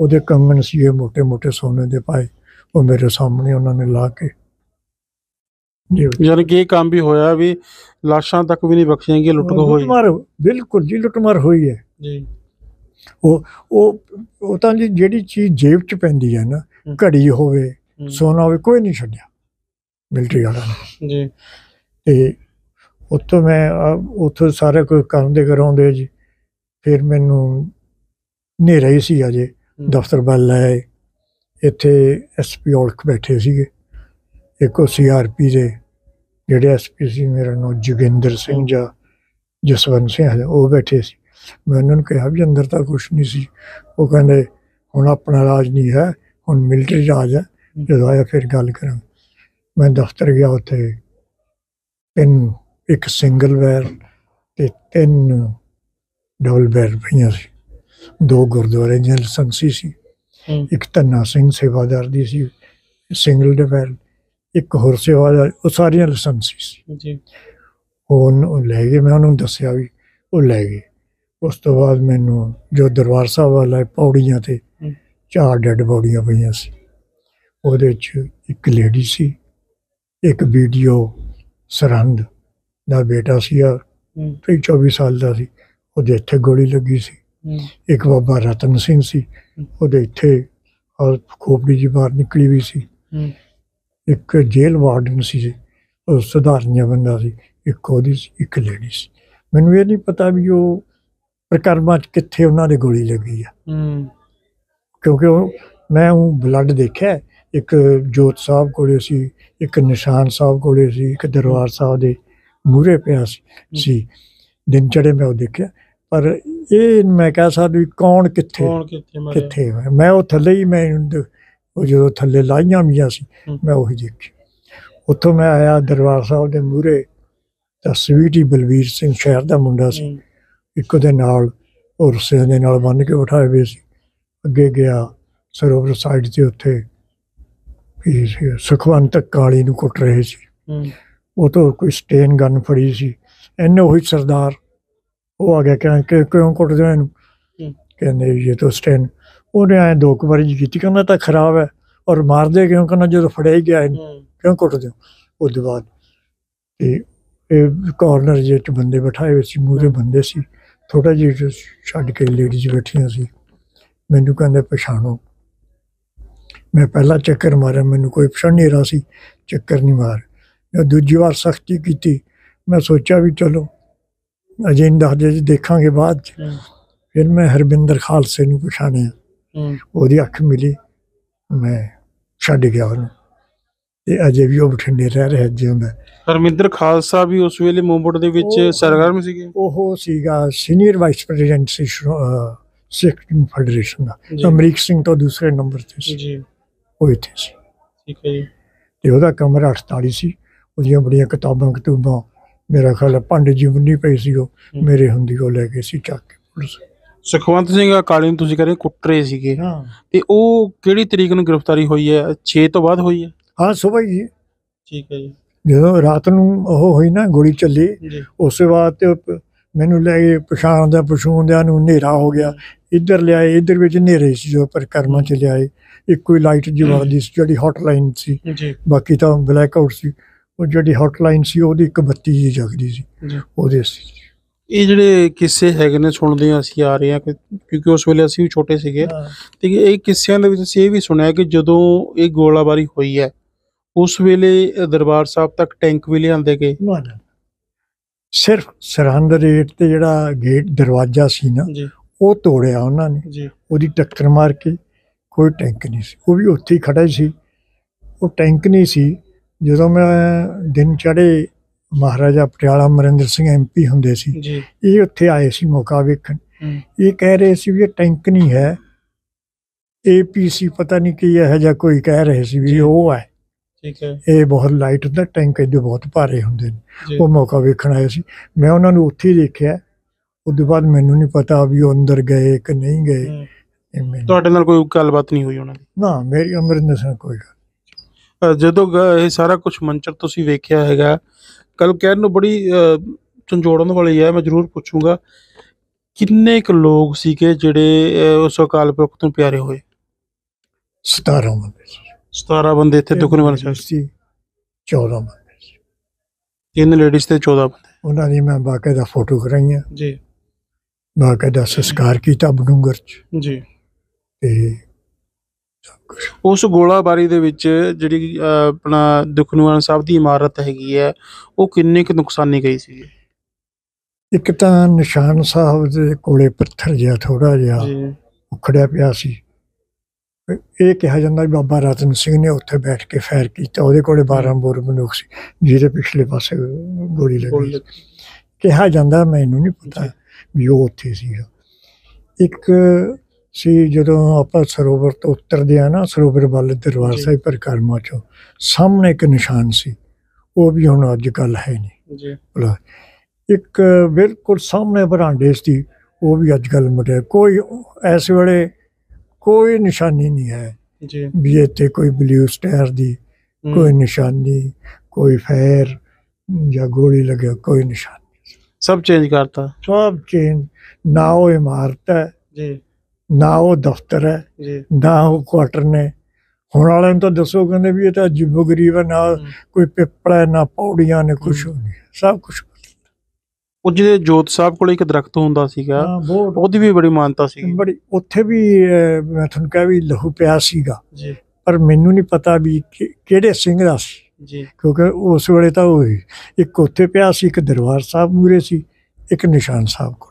ਉਹਦੇ ਕੰਗਣ ਸੀ ਇਹ ਮੋٹے ਮੋٹے ਸੋਨੇ ਦੇ ਪਾਏ ਉਹ ਮੇਰੇ ਸਾਹਮਣੇ ਉਹਨਾਂ ਨੇ ਲਾ ਕੇ ਯਾਨੀ ਕਿ ਇਹ ਕੰਮ ਵੀ ਹੋਇਆ ਵੀ ਲਾਸ਼ਾਂ ਤੱਕ ਵੀ ਨਹੀਂ ਬਖਸ਼ੀਆਂ ਗਈਆਂ ਲੁੱਟ ਹੋਈ। ਲੁੱਟਮਾਰ ਬਿਲਕੁਲ ਜੀ ਲੁੱਟਮਾਰ ਹੋਈ ਹੈ। ਉਹ ਉਹ ਉਹ ਤਾਂ ਜੀ ਜਿਹੜੀ ਚੀਜ਼ ਜੇਬ 'ਚ ਪੈਂਦੀ ਹੈ ਨਾ ਘੜੀ ਹੋਵੇ ਸੋਨਾ ਹੋਵੇ ਕੋਈ ਨਹੀਂ ਛੱਡਿਆ। ਮਿਲਟਰੀ ਵਾਲਾ ਜੀ। ਤੇ ਉੱਥੋਂ ਮੈਂ ਉੱਥੋਂ ਸਾਰਾ ਕੁਝ ਕਰਨ ਦੇ ਕਰਾਉਂਦੇ ਜੀ। ਫਿਰ ਮੈਨੂੰ ਹਨੇਰਾ ਹੀ ਸੀ ਅਜੇ ਦਫ਼ਤਰ ਵੱਲ ਲੈ ਇੱਥੇ ਐਸਪੀ ਔਲਖ ਬੈਠੇ ਸੀਗੇ। ਇੱਕ ਉਹ ਸੀਆਰਪੀ ਦੇ ਜਿਹੜੇ ਐਸਪੀ ਸੀ ਮੇਰਾ ਨਾਮ ਜੋਗਿੰਦਰ ਸਿੰਘ ਜਾਂ ਜਸਵੰਤ ਸਿੰਘ ਉਹ ਬੈਠੇ ਸੀ। ਮੈਂ ਉਹਨਾਂ ਨੂੰ ਕਿਹਾ ਵੀ ਅੰਦਰ ਤਾਂ ਕੁਝ ਨਹੀਂ ਸੀ। ਉਹ ਕਹਿੰਦੇ ਹੁਣ ਆਪਣਾ ਰਾਜ ਨਹੀਂ ਹੈ ਹੁਣ ਮਿਲਟਰੀ ਰਾਜ ਹੈ। ਜਦੋਂ ਆਇਆ ਫਿਰ ਗੱਲ ਕਰਾਂਗੇ। ਮੈਂ ਦਫ਼ਤਰ ਗਿਆ ਉੱਥੇ ਤਿੰਨ ਇੱਕ ਸਿੰਗਲ ਬੈਰ ਤੇ ਤਿੰਨ ਡਬਲ ਬੈਰ ਪਈਆਂ ਸੀ। ਦੋ ਗੁਰਦੁਆਰੇ ਦੀਆਂ ਲਾਇਸੈਂਸੀ ਸੀ। ਇੱਕ ਧੰਨਾ ਸਿੰਘ ਸੇਵਾਦਾਰ ਦੀ ਸੀ ਸਿੰਗਲ ਡਬਲ ਇੱਕ ਹੋਰ ਸੇਵਾਦਾਰ ਉਹ ਸਾਰੀਆਂ ਲਾਇਸੈਂਸੀ ਸੀ। ਜੀ। ਉਹ ਲੈ ਗਏ ਮੈਂ ਉਹਨੂੰ ਦੱਸਿਆ ਵੀ ਉਹ ਲੈ ਗਏ। ਉਸ ਤੋਂ ਬਾਅਦ ਮੈਨੂੰ ਜੋ ਦਰਬਾਰ ਸਾਹਿਬ ਵਾਲਾ ਪੌੜੀਆਂ ਤੇ। ਚਾਰ ਡੈੱਡ ਬੋਡੀਆਂ ਪਈਆਂ ਸੀ। ਉਹਦੇ 'ਚ ਇੱਕ ਲੇਡੀ ਸੀ ਇੱਕ ਵੀਡੀਓ ਸਰਹੰਦ। ਦਾ ਬੇਟਾ ਸੀ ਹੂੰ, ਤੇ 24 ਸਾਲ ਦਾ ਸੀ। ਉਹਦੇ ਇੱਥੇ ਗੋਲੀ ਲੱਗੀ ਸੀ। ਇੱਕ ਬਾਬਾ ਰਤਨ ਸਿੰਘ ਸੀ। ਉਹਦੇ ਇੱਥੇ ਔਰ ਖੋਪੜੀ ਜੀ ਬਾਹਰ ਨਿਕਲੀ ਵੀ ਸੀ। ਇੱਕ ਜੇਲ੍ਹ ਵਾਰਡਨ ਸੀ ਉਹ ਸੁਧਾਰਨੀਆ ਬੰਦਾ ਸੀ। ਇੱਕ ਉਹਦੀ ਸੀ ਇੱਕ ਲੇਡੀ ਸੀ। ਮੈਨੂੰ ਇਹ ਨਹੀਂ ਪਤਾ ਵੀ ਉਹ ਪ੍ਰਕਰਮਾਂ ਚ ਕਿੱਥੇ ਉਹਨਾਂ ਦੇ ਗੋਲੀ ਲੱਗੀ ਆ। ਕਿਉਂਕਿ ਉਹ ਮੈਂ ਉਹ ਬਲੱਡ ਦੇਖਿਆ। ਇੱਕ ਜੋਤ ਸਾਹਿਬ ਕੋਲੇ ਸੀ ਇੱਕ ਨਿਸ਼ਾਨ ਸਾਹਿਬ ਕੋਲੇ ਸੀ ਇੱਕ ਦਰਬਾਰ ਸਾਹਿਬ ਦੇ ਮੂਹਰੇ ਪਿਆ ਸੀ ਸੀ। ਦਿਨ ਚੜੇ ਮੈਂ ਉਹ ਦੇਖਿਆ ਪਰ ਇਹ ਮੈਂ ਕਹਿ ਸਕਦਾ ਵੀ ਕੌਣ ਕਿੱਥੇ ਕੌਣ ਕਿੱਥੇ ਮਰਿਆ? ਕਿੱਥੇ। ਮੈਂ ਉਹ ਥੱਲੇ ਹੀ ਮੈਂ ਦ- ਉਹ ਜਦੋਂ ਥੱਲੇ ਲਾਈਆਂ ਮੀਆਂ ਸੀ। ਮੈਂ ਉਹੀ ਦੇਖੀ। ਉੱਥੋਂ ਮੈਂ ਆਇਆ ਦਰਬਾਰ ਸਾਹਿਬ ਦੇ ਮੂਹਰੇ ਤਾਂ ਸਵੀਟੀ ਬਲਵੀਰ ਸਿੰਘ ਸ਼ਹਿਰ ਦਾ ਮੁੰਡਾ ਸੀ। ਇੱਕ ਉਹਦੇ ਨਾਲ ਉਹ ਰਸੇ ਦੇ ਨਾਲ ਬੰਨ ਕੇ ਬਿਠਾਏ ਹੋਏ ਸੀ। ਅੱਗੇ ਗਿਆ ਸਰੋਵਰ ਸਾਈਡ ਤੇ ਉੱਥੇ ਸੀ, ਸੁਖਵੰਤ ਕਾਲੀ ਨੂੰ ਕੁੱਟ ਰਹੇ ਸੀ। ਉਹ ਤੋਂ ਕੋਈ ਸਟੇਨ ਗਨ ਫੜੀ ਸੀ। ਇਹਨੇ ਉਹੀ ਸਰਦਾਰ ਉਹ ਆ ਗਿਆ ਕਹਿੰਦਾ ਕਿ ਕਿਉਂ ਕੁੱਟਦੇ ਹੋ ਇਹਨੂੰ। ਕਹਿੰਦੇ ਇਹ ਤਾਂ ਸਟੇਨ ਉਹਨੇ ਐ ਦੋ ਕੁ ਵਾਰੀ ਜੀ ਕੀਤੀ ਕਹਿੰਦਾ ਤਾਂ ਖਰਾਬ ਹੈ ਔਰ ਮਾਰਦੇ ਕਿਉਂ? ਕਹਿੰਦਾ ਜਦੋਂ ਫੜਿਆ ਹੀ ਗਿਆ ਇਹਨੂੰ ਕਿਉਂ ਕੁੱਟਦੇ ਹੋ? ਉਸ ਤੋਂ ਬਾਅਦ ਤੇ ਇਹ ਕਾਰਨਰ ਜਿਹੇ ਚ ਬੰਦੇ ਬਿਠਾਏ ਹੋਏ ਸੀ ਮੂਰੇ ਬੰਦੇ ਸੀ ਥੋੜਾ ਜਿਹਾ ਛੱਡ ਕੇ ਲੇਡੀਜ਼ ਬੈਠੀਆਂ ਸੀ। ਮੈਨੂੰ ਕਹਿੰਦੇ ਪਛਾਣੋ। ਮੈਂ ਪਹਿਲਾ ਚੱਕਰ ਮਾਰਿਆ ਮੈਨੂੰ ਕੋਈ ਪਛਾਣ ਨਹੀਂ ਰਿਹਾ ਸੀ ਚੱਕਰ ਨਹੀਂ ਮਾਰ ਮੈਂ ਦੂਜੀ ਵਾਰ ਸਖਤੀ ਕੀਤੀ ਮੈਂ ਸੋਚਿਆ ਵੀ ਚਲੋ ਅਜੇ ਦੱਸਦੇ ਜੀ ਦੇਖਾਂਗੇ ਬਾਅਦ ਚ। ਫਿਰ ਮੈਂ ਹਰਬਿੰਦਰ ਖਾਲਸੇ ਨੂੰ ਪਛਾਣਿਆ। ਉਹਦੀ ਅੱਖ ਮਿਲੀ ਮੈਂ ਛੱਡ ਗਿਆ ਉਹਨੂੰ। ਤੇ ਅਜੇ ਵੀ ਉਹ ਬਠਿੰਡੇ ਰਹਿ ਰਿਹਾ ਜਿਉਂਦਾ। ਹਰਮਿੰਦਰ ਖਾਲਸਾ ਵੀ ਉਸ ਵੇਲੇ ਮੂਵਮੈਂਟ ਦੇ ਵਿੱਚ ਸਰਗਰਮ ਸੀਗੇ? ਉਹ ਸੀਗਾ ਸੀਨੀਅਰ ਵਾਈਸ ਪ੍ਰੈਜ਼ੀਡੈਂਟ ਸੀ ਸਿੱਖ ਫੈਡਰੇਸ਼ਨ ਦਾ। ਜੀ। ਅਮਰੀਕ ਸਿੰਘ ਤੋਂ ਦੂਸਰੇ ਨੰਬਰ ਤੇ ਸੀ। ਜੀ। ਉਹ ਇੱਥੇ ਸੀ। ਠੀਕ ਹੈ ਜੀ। ਤੇ ਉਹਦਾ ਕਮਰਾ 48 ਸੀ। ਉਹਦੀਆਂ ਬੜੀਆਂ ਕਿਤਾਬਾਂ ਕਤੂਬਾਂ। ਮੇਰਾ ਖਿਆਲ ਹੈ ਪੰਡਿਤ ਜੀ ਬੰਨੀ ਪਈ ਸੀ ਉਹ। ਮੇਰੇ ਹੁੰਦੀ ਉਹ ਲੈ ਗਏ ਸੀ ਚੱਕ ਕੇ ਪੁਲਿਸ। ਸੁਖਵੰਤ ਸਿੰਘ ਅਕਾਲੀ ਨੂੰ ਤੁਸੀਂ ਕਹਿੰਦੇ ਕੁੱਟ ਰਹੇ ਸੀਗੇ। ਹਾਂ। ਤੇ ਉਹ ਕਿਹੜੀ ਤਰੀਕ ਨੂੰ ਗ੍ਰਿਫਤਾਰੀ ਹੋਈ ਹੈ? 6 ਤੋਂ ਬਾਅਦ ਹੋਈ ਹੈ? ਹਾਂ ਸਵੇਰ ਹੀ ਠੀਕ ਹੈ ਜੀ। ਜਦੋਂ ਰਾਤ ਨੂੰ ਉਹ ਹੋਈ ਨਾ ਗੋਲੀ ਚੱਲੀ ਉਸੇ ਬਾਅਦ ਤੇ ਮੈਨੂੰ ਲੈ ਗਏ ਪਛਾਣਦਾ ਪਛੂਣਦਿਆਂ ਨੂੰ ਹਨੇਰਾ ਹੋ ਗਿਆ। ਇੱਧਰ ਲਿਆਏ ਇੱਧਰ ਵਿੱਚ ਹਨੇਰੇ ਸੀ ਜੋ ਪਰਿਕਰਮਾ ਚ ਲਿਆਏ। ਇੱਕੋ ਹੀ ਲਾਈਟ ਜੀ ਵਗਦੀ ਸੀ ਜਿਹੜੀ ਹੌਟਲਾਈਨ ਸੀ। ਜੀ। ਬਾਕੀ ਤਾਂ ਬਲੈਕ ਆਊਟ ਸੀ। ਉਹ ਜਿਹੜੀ ਹੌਟਲਾਈਨ ਸੀ ਉਹਦੀ ਇੱਕ ਬੱਤੀ ਜੀ ਜਗਦੀ ਸੀ। ਉਹਦੇ ਸੀ ਇਹ ਜਿਹੜੇ ਕਿੱਸੇ ਹੈਗੇ ਨੇ ਸੁਣਦੇ ਹਾਂ ਅਸੀਂ ਆ ਰਹੇ ਹਾਂ ਕਿ- ਕਿਉਂਕਿ ਉਸ ਵੇਲੇ ਅਸੀਂ ਵੀ ਛੋਟੇ ਸੀਗੇ। ਤੇ ਇਹ ਕਿੱਸਿਆਂ ਦੇ ਵਿੱਚ ਅਸੀਂ ਇਹ ਵੀ ਸੁਣਿਆ ਕਿ ਜਦੋਂ ਇਹ ਗੋਲਾਬਾਰੀ ਹੋਈ ਹੈ ਉਸ ਵੇਲੇ ਦਰਬਾਰ ਸਾਹਿਬ ਤੱਕ ਟੈਂਕ ਵੀ ਲਿਆਂਦੇ ਗਏ? ਸਿਰਫ ਸਰਹੰਦ ਰੇਟ ਤੇ ਜਿਹੜਾ ਗੇਟ ਦਰਵਾਜ਼ਾ ਸੀ ਨਾ ਉਹ ਤੋੜਿਆ ਉਹਨਾਂ ਨੇ। ਉਹਦੀ ਟੱਕਰ ਮਾਰ ਕੇ ਕੋਈ ਟੈਂਕ ਨਹੀਂ ਸੀ। ਉਹ ਵੀ ਉੱਥੇ ਹੀ ਖੜਾ ਸੀ। ਉਹ ਟੈਂਕ ਨਹੀਂ ਸੀ। ਜਦੋਂ ਮੈਂ ਦਿਨ ਚੜੇ ਮਹਾਰਾਜਾ ਪਟਿਆਲਾ ਅਮਰਿੰਦਰ ਸਿੰਘ ਐਮਪੀ ਹੁੰਦੇ ਸੀ ਜੀ। ਇਹ ਉੱਥੇ ਆਏ ਸੀ ਮੌਕਾ ਵੇਖਣ। ਇਹ ਕਹਿ ਰਹੇ ਸੀ ਵੀ ਇਹ ਟੈਂਕ ਨਹੀਂ ਹੈ। ਏਪੀਸੀ ਪਤਾ ਨਹੀਂ ਕੀ ਹੈ ਜਾਂ ਕੋਈ ਕਹਿ ਰਹੇ ਸੀ ਵੀ। ਉਹ ਹੈ। ਠੀਕ ਹੈ। ਇਹ ਬਹੁਤ ਲਾਈਟ ਹੁੰਦਾ ਟੈਂਕ ਇਹਦੇ ਬਹੁਤ ਭਾਰੇ ਹੁੰਦੇ ਨੇ। ਉਹ ਮੌਕਾ ਵੇਖਣ ਆਏ ਸੀ। ਮੈਂ ਉਹਨਾਂ ਨੂੰ ਉੱਥੇ ਹੀ ਦੇਖਿਆ। ਉਸ ਤੋਂ ਬਾਅਦ ਮੈਨੂੰ ਨਹੀਂ ਪਤਾ ਵੀ ਉਹ ਅੰਦਰ ਗਏ ਕਿ ਨਹੀਂ ਗਏ। ਤੁਹਾਡੇ ਨਾਲ ਕੋਈ ਗੱਲਬਾਤ ਨਹੀਂ ਹੋਈ ਉਹਨਾਂ ਦੀ? ਨਾ ਮੇਰੀ ਅਮਰਿੰਦਰ ਸਿੰਘ ਕੋਈ ਗੱਲ ਜਦੋਂ ਇਹ ਸਾਰਾ ਕੁਝ ਮੰਚਰ ਤੁਸੀਂ ਵੇਖਿਆ ਹੈਗਾ ਕੱਲ ਕਹਿਣ ਨੂੰ ਬੜੀ ਝੰਜੋੜਨ ਵਾਲੀ ਹੈ ਮੈਂ ਜ਼ਰੂਰ ਪੁੱਛੂੰਗਾ ਕਿੰਨੇ ਕੁ ਲੋਕ ਸੀਗੇ ਜਿਹੜੇ ਉਸ ਅਕਾਲ ਪੁਰਖ ਤੋਂ ਪਿਆਰੇ ਹੋਏ? 17 ਬੰਦੇ ਸੀ। 17 ਬੰਦੇ ਇੱਥੇ ਦੁਖਨਿਵਾਰਨ ਸਾਹਿਬ ਸੀ 14 ਬੰਦੇ ਸੀ। ਤਿੰਨ ਲੇਡੀਜ਼ ਤੇ 14 ਬੰਦੇ। ਉਹਨਾਂ ਦੀ ਮੈਂ ਬਾਕਾਇਦਾ ਫੋਟੋ ਕਰਾਈਆਂ। ਜੀ। ਬਾਕਾਇਦਾ ਸੰਸਕਾਰ ਕੀਤਾ ਬਡੂੰਗਰ ਚ। ਜੀ। ਤੇ ਉਸ ਗੋਲਾਬਾਰੀ ਦੇ ਵਿੱਚ ਜਿਹੜੀ ਆਪਣਾ ਦੁਖਨਿਵਾਰਨ ਸਾਹਿਬ ਦੀ ਇਮਾਰਤ ਹੈਗੀ ਹੈ ਉਹ ਕਿੰਨੇ ਕੁ ਨੁਕਸਾਨੀ ਗਈ ਸੀ ਇੱਕ ਤਾਂ ਨਿਸ਼ਾਨ ਸਾਹਿਬ ਦੇ ਕੋਲੇ ਪੱਥਰ ਜਿਹਾ ਥੋੜਾ ਜਿਹਾ ਉਖੜਿਆ ਪਿਆ ਸੀ। ਇਹ ਕਿਹਾ ਜਾਂਦਾ ਵੀ ਬਾਬਾ ਰਤਨ ਸਿੰਘ ਨੇ ਉੱਥੇ ਬੈਠ ਕੇ ਫਾਇਰ ਕੀਤਾ ਉਹਦੇ ਕੋਲੇ 12 ਬੋਰ ਬੰਦੂਕ ਸੀ ਜਿਹਦੇ ਪਿਛਲੇ ਪਾਸੇ ਗੋਲੀ ਲੱਗੀ ਕਿਹਾ ਜਾਂਦਾ ਮੈਨੂੰ ਨਹੀਂ ਪਤਾ ਵੀ ਉਹ ਉੱਥੇ ਸੀਗਾ। ਇੱਕ ਸੀ ਜਦੋਂ ਆਪਾਂ ਸਰੋਵਰ ਤੋਂ ਉਤਰਦੇ ਆ ਨਾ ਸਰੋਵਰ ਵੱਲ ਦਰਬਾਰ। ਸਾਹਿਬ ਪਰਿਕਰਮਾ ਚੋਂ ਸਾਹਮਣੇ ਇੱਕ ਨਿਸ਼ਾਨ ਸੀ। ਉਹ ਵੀ ਹੁਣ ਅੱਜ ਕੱਲ ਹੈ ਨਹੀਂ। ਜੀ। ਭਲਾ ਇੱਕ ਬਿਲਕੁਲ ਸਾਹਮਣੇ ਬਰਾਂਡੇ ਸੀ ਉਹ ਵੀ ਅੱਜ ਕੱਲ ਮੁੜਿਆ। ਕੋਈ ਇਸ ਵੇਲੇ ਕੋਈ ਨਿਸ਼ਾਨੀ ਨਹੀਂ ਹੈ ਜੀ। ਵੀ ਇੱਥੇ ਕੋਈ ਬਲੂ ਸਟਾਰ ਦੀ ਕੋਈ ਨਿਸ਼ਾਨੀ ਕੋਈ ਫੈਰ ਜਾਂ ਗੋਲੀ ਲੱਗਿਆ ਕੋਈ ਨਿਸ਼ਾਨ। ਸਭ ਚੇਂਜ ਕਰਤਾ। ਸਭ ਚੇਂਜ ਨਾ ਉਹ ਇਮਾਰਤ ਹੈ। ਜੀ। ਨਾ ਉਹ ਦਫ਼ਤਰ ਹੈ ਜੀ। ਨਾ ਉਹ ਕੁਆਟਰ ਨੇ। ਹੁਣ ਵਾਲਿਆਂ ਨੂੰ ਤਾਂ ਦੱਸੋ ਕਹਿੰਦੇ ਵੀ ਇਹ ਤਾਂ ਅਜੀਬੋ ਗਰੀਬ ਹੈ ਨਾ। ਕੋਈ ਪਿੱਪਲ ਹੈ ਨਾ ਪੌੜੀਆਂ ਨੇ ਕੁਛ ਹੂੰ। ਨਹੀਂ ਸਭ ਕੁਝ ਉਹ ਜਿਹਦੇ ਜੋਤ ਸਾਹਿਬ ਕੋਲ ਇੱਕ ਦਰਖਤ ਹੁੰਦਾ ਸੀਗਾ ਉਹਦੀ ਵੀ ਬੜੀ ਮਾਨਤਾ ਸੀ। ਬੜੀ ਉੱਥੇ ਵੀ ਮੈਂ ਤੁਹਾਨੂੰ ਕਿਹਾ ਵੀ ਲਹੂ ਪਿਆ ਸੀਗਾ। ਜੀ। ਪਰ ਮੈਨੂੰ ਨਹੀਂ ਪਤਾ ਵੀ ਕਿਹੜੇ ਸਿੰਘ ਦਾ ਸੀ। ਜੀ। ਕਿਉਂਕਿ ਉਸ ਵੇਲੇ ਤਾਂ ਉਹ ਇੱਕ ਉੱਥੇ ਪਿਆ ਸੀ ਇੱਕ ਦਰਬਾਰ ਸਾਹਿਬ ਮੂਰੇ ਸੀ ਇੱਕ ਨਿਸ਼ਾਨ ਸਾਹਿਬ ਕੋਲੇ।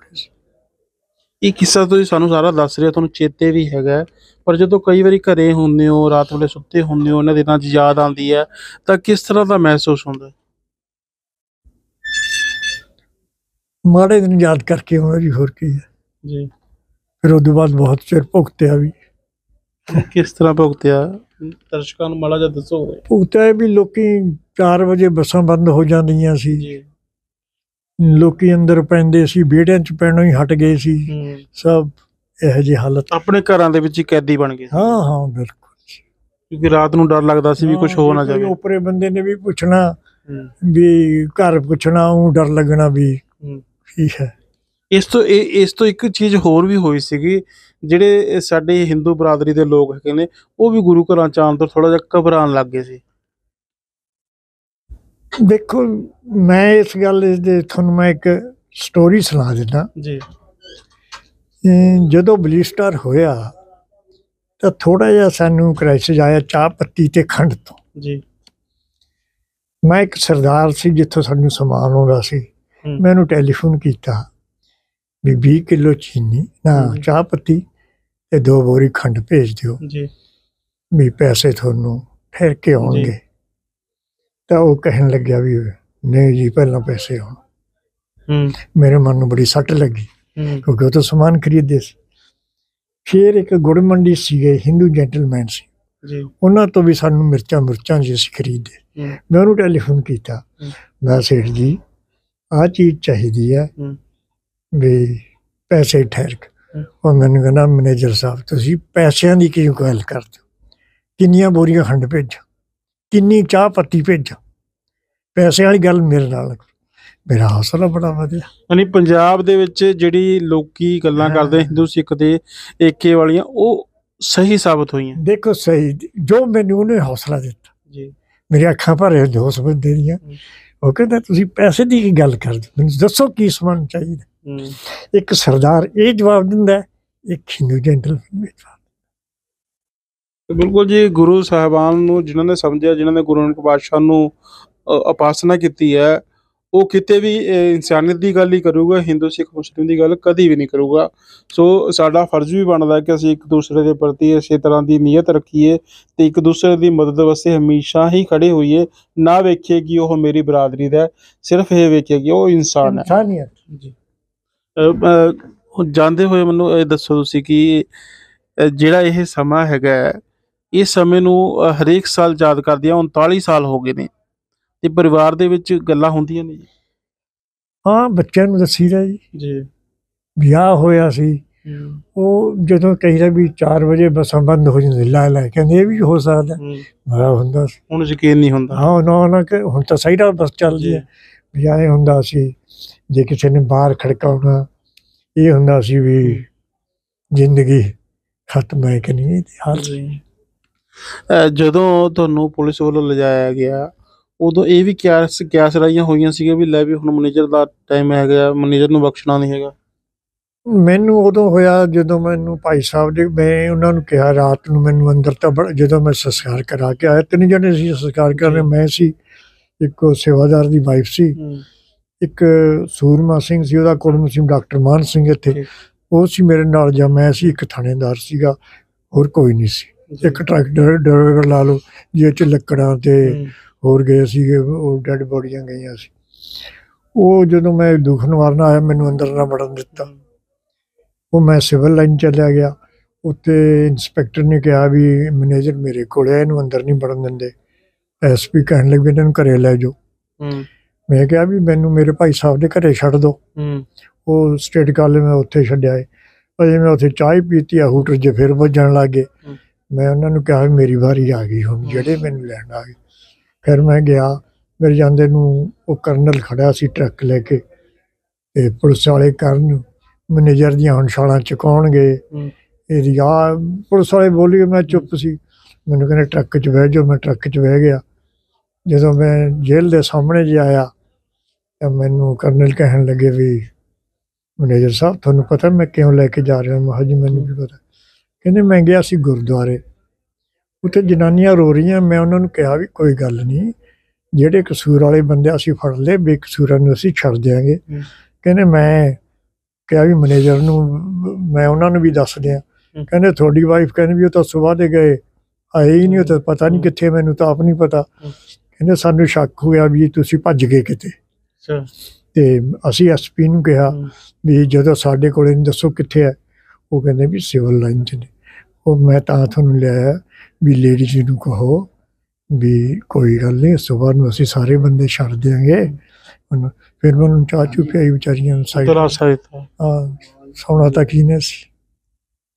ਇਹ ਕਿੱਸਾ ਤੁਸੀਂ ਸਾਨੂੰ ਸਾਰਾ ਦੱਸ ਰਹੇ ਹੋ ਤੁਹਾਨੂੰ ਚੇਤੇ ਵੀ ਹੈਗਾ। ਪਰ ਜਦੋਂ ਕਈ ਵਾਰੀ ਘਰੇ ਹੁੰਦੇ ਹੋ ਰਾਤ ਵੇਲੇ ਸੁੱਤੇ ਹੁੰਦੇ ਹੋ ਉਹਨਾਂ ਦਿਨਾਂ 'ਚ ਯਾਦ ਆਉਂਦੀ ਹੈ ਤਾਂ ਕਿਸ ਤਰ੍ਹਾਂ ਦਾ ਮਹਿਸੂਸ ਹੁੰਦਾ? ਮਾੜੇ ਦਿਨ ਯਾਦ ਕਰਕੇ ਦੀ ਹੋਰ ਕੀ ਹੈ। ਜੀ। ਫਿਰ ਤੋਂ ਬਾਅਦ ਬਹੁਤ ਚਿਰ ਭੁਗਤਿਆ ਵੀ। ਕਿਸ ਤਰ੍ਹਾਂ ਭੁਗਤਿਆ? ਦਰਸ਼ਕਾਂ ਨੂੰ ਮਾੜਾ ਜਿਹਾ ਦੱਸੋ ਭੁਗਤਿਆ ਵੀ ਲੋਕੀ 4 ਵਜੇ ਬੱਸਾਂ ਬੰਦ ਹੋ ਜਾਂਦੀਆਂ ਸੀ। ਜੀ। ਲੋਕੀ ਅੰਦਰ ਪੈਂਦੇ ਸੀ ਵਿਹੜਿਆਂ 'ਚ ਪੈਣੋਂ ਹੀ ਹਟ ਗਏ ਸੀ। ਸਭ ਇਹੋ ਜਿਹੀ ਹਾਲਤ ਆਪਣੇ ਘਰਾਂ ਦੇ ਵਿੱਚ ਹੀ ਕੈਦੀ ਬਣ ਗਏ। ਹਾਂ ਹਾਂ ਬਿਲਕੁਲ ਕਿਉਂਕਿ ਰਾਤ ਨੂੰ ਡਰ ਲੱਗਦਾ ਸੀ ਵੀ ਕੁਝ ਹੋ ਨਾ ਜਾਵੇ। ਉੱਪਰੇ ਬੰਦੇ ਨੇ ਵੀ ਪੁੱਛਣਾ ਵੀ ਘਰ ਪੁੱਛਣਾ ਉਹ ਡਰ ਲੱਗਣਾ ਵੀ ਹੂੰ। ਕੀ ਹੈ। ਇਸ ਤੋਂ ਇਹ ਇਸ ਤੋਂ ਇੱਕ ਚੀਜ਼ ਹੋਰ ਵੀ ਹੋਈ ਸੀਗੀ ਜਿਹੜੇ ਸਾਡੇ ਹਿੰਦੂ ਬਰਾਦਰੀ ਦੇ ਲੋਕ ਹੈਗੇ ਨੇ ਉਹ ਵੀ ਗੁਰੂ ਘਰਾਂ ਚ ਆਉਣ ਤੋਂ ਥੋੜਾ ਜਿਹਾ ਘਬਰਾਉਣ ਲੱਗ ਗਏ ਸੀ। ਦੇਖੋ ਮੈਂ ਇਸ ਗੱਲ ਦੇ ਤੁਹਾਨੂੰ ਮੈਂ ਇੱਕ ਸਟੋਰੀ ਸੁਣਾ ਦਿੰਦਾ। ਜੀ। ਜਦੋਂ ਬਲਿਸਟਰ ਹੋਇਆ ਤਾਂ ਥੋੜਾ ਜਿਹਾ ਸਾਨੂੰ ਕ੍ਰਾਈਸਿਸ ਆਇਆ ਚਾਹ ਪੱਤੀ ਤੇ ਖੰਡ ਤੋਂ। ਜੀ। ਮੈਂ ਇੱਕ ਸਰਦਾਰ ਸੀ ਜਿੱਥੋਂ ਸਾਨੂੰ ਸਮਾਨ ਆਉਂਦਾ ਸੀ। ਹੂੰ। ਮੈਨੂੰ ਟੈਲੀਫੋਨ ਕੀਤਾ ਵੀ 20 ਕਿਲੋ ਚੀਨੀ ਨਾ। ਚਾਹ ਪੱਤੀ ਤੇ ਦੋ ਬੋਰੀ ਖੰਡ ਭੇਜ ਦਿਓ। ਜੀ। ਵੀ ਪੈਸੇ ਤੁਹਾਨੂੰ ਠਹਿਰ ਕੇ ਆਉਣਗੇ। ਤਾਂ ਉਹ ਕਹਿਣ ਲੱਗਿਆ ਵੀ ਨਹੀਂ ਜੀ ਪਹਿਲਾਂ ਪੈਸੇ ਆਉਣ। ਹੂੰ। ਮੇਰੇ ਮਨ ਨੂੰ ਬੜੀ ਸੱਟ ਲੱਗੀ ਕਿਉਂਕਿ ਉਹ ਤਾਂ ਸਮਾਨ ਖਰੀਦਦੇ ਸੀ। ਫਿਰ ਇੱਕ ਗੁੜ ਮੰਡੀ ਸੀਗੇ ਹਿੰਦੂ ਜੈਂਟਲਮੈਨ ਸੀ। ਜੀ। ਉਹਨਾਂ ਤੋਂ ਵੀ ਸਾਨੂੰ ਮਿਰਚਾਂ ਮਿਰਚਾਂ ਜੀ ਅਸੀਂ ਖਰੀਦੇ ਮੈਂ ਉਹਨੂੰ ਟੈਲੀਫੋਨ ਕੀਤਾ। ਮੈਂ ਸੇਠ ਜੀ ਆਹ ਚੀਜ਼ ਚਾਹੀਦੀ ਹੈ। ਵੀ ਪੈਸੇ ਠਹਿਰ ਕੇ। ਉਹ ਮੈਨੂੰ ਕਹਿੰਦਾ ਮੈਨੇਜਰ ਸਾਹਿਬ ਤੁਸੀਂ ਪੈਸਿਆਂ ਦੀ ਕਿਉਂ ਗੱਲ ਕਰਦੇ ਕਿੰਨੀਆਂ ਬੋਰੀਆਂ ਖੰਡ ਭੇਜਾਂ? ਕਿੰਨੀ ਚਾਹ ਪੱਤੀ ਭੇਜਾਂ ਪੈਸੇ ਵਾਲੀ ਗੱਲ ਮੇਰੇ ਨਾਲ। ਮੇਰਾ ਹੌਸਲਾ ਬੜਾ ਵਧਿਆ ਯਾਨੀ ਪੰਜਾਬ ਦੇ ਵਿੱਚ ਜਿਹੜੀ ਲੋਕੀ ਗੱਲਾਂ। ਕਰਦੇ ਹਿੰਦੂ ਸਿੱਖ ਦੇ ਏਕੇ ਵਾਲੀਆਂ ਉਹ ਸਹੀ ਸਾਬਤ ਹੋਈਆਂ ਦੇਖੋ ਸਹੀ ਜੋ ਮੈਨੂੰ ਉਹਨੇ ਹੌਸਲਾ ਦਿੱਤਾ ਜੀ ਮੇਰੀ ਅੱਖਾਂ ਭਰੇ ਉਸ ਬੰਦੇ ਦੀਆਂ। ਉਹ ਕਹਿੰਦਾ ਤੁਸੀਂ ਪੈਸੇ ਦੀ ਕੀ ਗੱਲ ਕਰਦੇ? ਮੈਨੂੰ ਦੱਸੋ ਕੀ ਸਮਾਨ ਚਾਹੀਦਾ ਇੱਕ ਸਰਦਾਰ ਇਹ ਜਵਾਬ ਦਿੰਦਾ ਇੱਕ ਹਿੰਦੂ ਜੈਂਟਲਮੈਨ ਵੀ ਜਵਾਬ ਬਿਲਕੁਲ ਜੀ ਗੁਰੂ ਸਾਹਿਬਾਨ ਨੂੰ ਜਿਨ੍ਹਾਂ ਨੇ ਸਮਝਿਆ ਜਿਨ੍ਹਾਂ ਨੇ ਗੁਰੂ ਨਾਨਕ ਪਾਤਸ਼ਾਹ ਨੂੰ ਉਪਾਸਨਾ ਕੀਤੀ ਹੈ ਉਹ ਕਿਤੇ ਵੀ ਇਨਸਾਨੀਅਤ ਦੀ ਗੱਲ ਹੀ ਕਰੂਗਾ ਹਿੰਦੂ ਸਿੱਖ ਮੁਸਲਿਮ ਦੀ ਗੱਲ ਕਦੀ ਵੀ ਨਹੀਂ ਕਰੂਗਾ। ਸੋ ਸਾਡਾ ਫਰਜ਼ ਵੀ ਬਣਦਾ ਕਿ ਅਸੀਂ ਇੱਕ ਦੂਸਰੇ ਦੇ ਪ੍ਰਤੀ ਇਸੇ ਤਰ੍ਹਾਂ ਦੀ ਨੀਅਤ ਰੱਖੀਏ ਤੇ ਇੱਕ ਦੂਸਰੇ ਦੀ ਮਦਦ ਵਾਸਤੇ ਹਮੇਸ਼ਾ ਹੀ ਖੜੇ ਹੋਈਏ ਨਾ ਵੇਖੀਏ ਕਿ ਉਹ ਮੇਰੀ ਬਰਾਦਰੀ ਦਾ ਸਿਰਫ ਇਹ ਵੇਖੀਏ ਕਿ ਉਹ ਇਨਸਾਨ ਹੈ। ਇਨਸਾਨੀਅਤ ਜੀ। ਜਾਂਦੇ ਹੋਏ ਮੈਨੂੰ ਇਹ ਦੱਸੋ ਤੁਸੀਂ ਕਿ ਜਿਹੜਾ ਇਹ ਸਮਾਂ ਹੈਗਾ ਇਸ ਸਮੇਂ ਨੂੰ ਹਰੇਕ ਸਾਲ ਯਾਦ ਕਰਦਿਆਂ 39 ਸਾਲ ਹੋ ਗਏ ਨੇ। ਤੇ ਪਰਿਵਾਰ ਦੇ ਵਿੱਚ ਗੱਲਾਂ ਹੁੰਦੀਆਂ ਨੇ ਜੀ? ਹਾਂ ਬੱਚਿਆਂ ਨੂੰ ਦੱਸੀਦਾ ਜੀ। ਜੀ। ਵਿਆਹ ਹੋਇਆ ਸੀ। ਉਹ ਜਦੋਂ ਕਹੀਦਾ ਵੀ 4 ਵਜੇ ਬੱਸਾਂ ਬੰਦ ਹੋ ਜਾਂਦੀਆਂ ਲੈ ਲੈ ਕਹਿੰਦੇ ਇਹ ਵੀ ਹੋ ਸਕਦਾ। ਬੜਾ ਹੁੰਦਾ ਸੀ। ਹੁਣ ਯਕੀਨ ਨਹੀਂ ਹੁੰਦਾ। ਹਾਂ ਨਾ ਨਾ ਕਿ ਹੁਣ ਤਾਂ ਸਹੀ ਰਾਹ ਬੱਸ ਚੱਲਦੀ ਹੈ ਵੀ ਐਂ ਹੁੰਦਾ ਸੀ ਜੇ ਕਿਸੇ ਨੇ ਬਾਹਰ ਖੜਕਾਉਣਾ ਇਹ ਹੁੰਦਾ ਸੀ ਵੀ ਜ਼ਿੰਦਗੀ ਖਤਮ ਹੈ ਕਿ ਨਹੀਂ ਹਾਲ ਜਦੋਂ ਤੁਹਾਨੂੰ ਪੁਲਿਸ ਵੱਲੋਂ ਲਿਜਾਇਆ ਗਿਆ ਉਦੋਂ ਇਹ ਵੀ ਕਿਆਸ ਕਿਆਸ ਰਾਈਆਂ ਹੋਈਆਂ ਸੀਗੀਆਂ ਵੀ ਲੈ ਵੀ ਹੁਣ ਮੈਨੇਜਰ ਦਾ ਟਾਈਮ ਹੈਗਾ ਮੈਨੇਜਰ ਨੂੰ ਬਖਸ਼ਣਾ ਨਹੀਂ ਹੈਗਾ? ਮੈਨੂੰ ਉਦੋਂ ਹੋਇਆ ਜਦੋਂ ਮੈਨੂੰ ਭਾਈ ਸਾਹਿਬ ਦੇ ਮੈਂ ਉਹਨਾਂ ਨੂੰ ਕਿਹਾ ਰਾਤ ਨੂੰ ਮੈਨੂੰ ਅੰਦਰ ਤਾਂ ਜਦੋਂ ਮੈਂ ਸੰਸਕਾਰ ਕਰਾ ਕੇ ਆਇਆ ਤਿੰਨ ਜਣੇ ਸੀ ਸੰਸਕਾਰ ਕਰਨ ਮੈਂ ਸੀ ਇੱਕ ਸੇਵਾਦਾਰ ਦੀ ਵਾਈਫ ਸੀ ਇੱਕ ਸੂਰਮਾ ਸਿੰਘ ਸੀ ਉਹਦਾ ਕੁੜਮ ਸੀ ਡਾਕਟਰ ਮਾਨ ਸਿੰਘ ਇੱਥੇ ਜੀ। ਉਹ ਸੀ ਮੇਰੇ ਨਾਲ ਜਾਂ ਮੈਂ ਸੀ ਇੱਕ ਥਾਣੇਦਾਰ ਸੀਗਾ ਹੋਰ ਕੋਈ ਨਹੀਂ ਸੀ। ਇੱਕ ਟਰੈਕਟਰ ਡਰਾਈਵਰ ਲਾ ਲਓ ਜਿਹਦੇ ਚ ਲੱਕੜਾਂ ਤੇ ਹੋਰ ਗਏ ਸੀਗੇ ਉਹ ਡੈੱਡ ਬੋਡੀਆਂ ਗਈਆਂ ਸੀ। ਉਹ ਜਦੋਂ ਮੈਂ ਦੁੱਖ ਨਿਵਾਰਨ ਆਇਆ ਮੈਨੂੰ ਅੰਦਰ ਨਾ ਵੜਨ ਦਿੱਤਾ। ਉਹ ਮੈਂ ਸਿਵਲ ਲਾਈਨ ਚਲਿਆ ਗਿਆ। ਉੱਤੇ ਇੰਸਪੈਕਟਰ ਨੇ ਕਿਹਾ ਵੀ ਮੈਨੇਜਰ ਮੇਰੇ ਕੋਲ ਹੈ ਇਹਨੂੰ ਅੰਦਰ ਨਹੀਂ ਵੜਨ ਦਿੰਦੇ। ਐਸਪੀ ਕਹਿਣ ਲੱਗੇ ਇਹਨਾਂ ਨੂੰ ਘਰੇ ਲੈ ਜਾਓ। ਮੈਂ ਕਿਹਾ ਵੀ ਮੈਨੂੰ ਮੇਰੇ ਭਾਈ ਸਾਹਿਬ ਦੇ ਘਰੇ ਛੱਡ ਦਿਓ ਉਹ ਸਟੇਟ ਕਾਲਜ ਮੈਂ ਉੱਥੇ ਛੱਡਿਆ ਏ। ਅਜੇ ਮੈਂ ਉੱਥੇ ਚਾਹ ਪੀਤੀ ਆ ਹੂਟਰ 'ਚ ਫਿਰ ਵੱਜਣ ਲੱਗੇ। ਮੈਂ ਉਹਨਾਂ ਨੂੰ ਕਿਹਾ ਵੀ ਮੇਰੀ ਵਾਰੀ ਆ ਗਈ ਹੁਣ। ਜਿਹੜੇ ਮੈਨੂੰ ਲੈਣ ਆ ਗਏ ਫਿਰ ਮੈਂ ਗਿਆ ਮੇਰੇ ਜਾਂਦੇ ਨੂੰ ਉਹ ਕਰਨਲ ਖੜਾ ਸੀ ਟਰੱਕ ਲੈ ਕੇ ਤੇ ਪੁਲਿਸ ਵਾਲੇ ਕਰਨ ਮੈਨੇਜਰ ਦੀਆਂ ਹੁਣ ਛਾਲਾਂ ਚੁਕਾਉਣਗੇ। ਇਹਦੀ ਆ ਪੁਲਿਸ ਵਾਲੇ ਬੋਲੀ ਮੈਂ ਚੁੱਪ ਸੀ। ਮੈਨੂੰ ਕਹਿੰਦੇ ਟਰੱਕ 'ਚ ਬਹਿ ਜਾਓ ਮੈਂ ਟਰੱਕ 'ਚ ਬਹਿ ਗਿਆ। ਜਦੋਂ ਮੈਂ ਜੇਲ੍ਹ ਦੇ ਸਾਹਮਣੇ ਜੀ ਆਇਆ ਤਾਂ ਮੈਨੂੰ ਕਰਨਲ ਕਹਿਣ ਲੱਗੇ ਵੀ ਮੈਨੇਜਰ ਸਾਹਿਬ ਤੁਹਾਨੂੰ ਪਤਾ ਮੈਂ ਕਿਉਂ ਲੈ ਕੇ ਜਾ ਰਿਹਾ? ਕਿਹਾ ਜੀ ਮੈਨੂੰ ਵੀ ਪਤਾ। ਕਹਿੰਦੇ ਮੈਂ ਗਿਆ ਸੀ ਗੁਰਦੁਆਰੇ। ਉੱਥੇ ਜਨਾਨੀਆਂ ਰੋ ਰਹੀਆਂ ਮੈਂ ਉਹਨਾਂ ਨੂੰ ਕਿਹਾ ਵੀ ਕੋਈ ਗੱਲ ਨਹੀਂ ਜਿਹੜੇ ਕਸੂਰ ਵਾਲੇ ਬੰਦੇ ਅਸੀਂ ਫੜ ਲਏ ਬੇਕਸੂਰਾਂ ਨੂੰ ਅਸੀਂ ਛੱਡ ਦਿਆਂਗੇ। ਕਹਿੰਦੇ ਮੈਂ ਕਿਹਾ ਵੀ ਮੈਨੇਜਰ ਨੂੰ ਮੈਂ ਉਹਨਾਂ ਨੂੰ ਵੀ ਦੱਸ ਦਿਆਂ। ਕਹਿੰਦੇ ਤੁਹਾਡੀ ਵਾਈਫ ਕਹਿੰਦੀ ਵੀ ਉਹ ਤਾਂ ਸਵੇਰ ਦੇ ਗਏ ਆਏ ਹੀ ਨਹੀਂ ਉਹ ਤਾਂ ਪਤਾ ਨਹੀਂ ਕਿੱਥੇ ਮੈਨੂੰ ਤਾਂ ਆਪ ਨਹੀਂ ਪਤਾ। ਕਹਿੰਦੇ ਸਾਨੂੰ ਸ਼ੱਕ ਹੋਇਆ ਵੀ ਤੁਸੀਂ ਭੱਜ ਗਏ ਕਿਤੇ। ਤੇ ਅਸੀਂ ਐਸਪੀ ਨੂੰ ਕਿਹਾ। ਵੀ ਜਦੋਂ ਸਾਡੇ ਕੋਲੇ ਨਹੀਂ ਦੱਸੋ ਕਿੱਥੇ ਹੈ। ਉਹ ਕਹਿੰਦੇ ਵੀ ਸਿਵਲ ਲਾਈਨ 'ਚ ਨੇ। ਉਹ ਮੈਂ ਤਾਂ ਤੁਹਾਨੂੰ ਲਿਆਇਆ ਵੀ ਲੇਡੀ ਜੀ ਨੂੰ ਕਹੋ ਵੀ ਕੋਈ ਗੱਲ ਨਹੀਂ ਸਵੇਰ ਨੂੰ ਅਸੀਂ ਸਾਰੇ ਬੰਦੇ ਛੱਡ ਦਿਆਂਗੇ। ਹੁਣ ਫਿਰ ਮੈਂ ਉਹਨੂੰ ਚਾਹ ਚੂ ਪਿਆਈ ਵਿਚਾਰੀਆਂ ਨੂੰ ਸਾਈਡ ਤਲਾਸ਼ਾ ਦਿੱਤਾ ਆ ਸੌਣਾ ਤਾਂ ਕੀ ਨੇ ਸੀ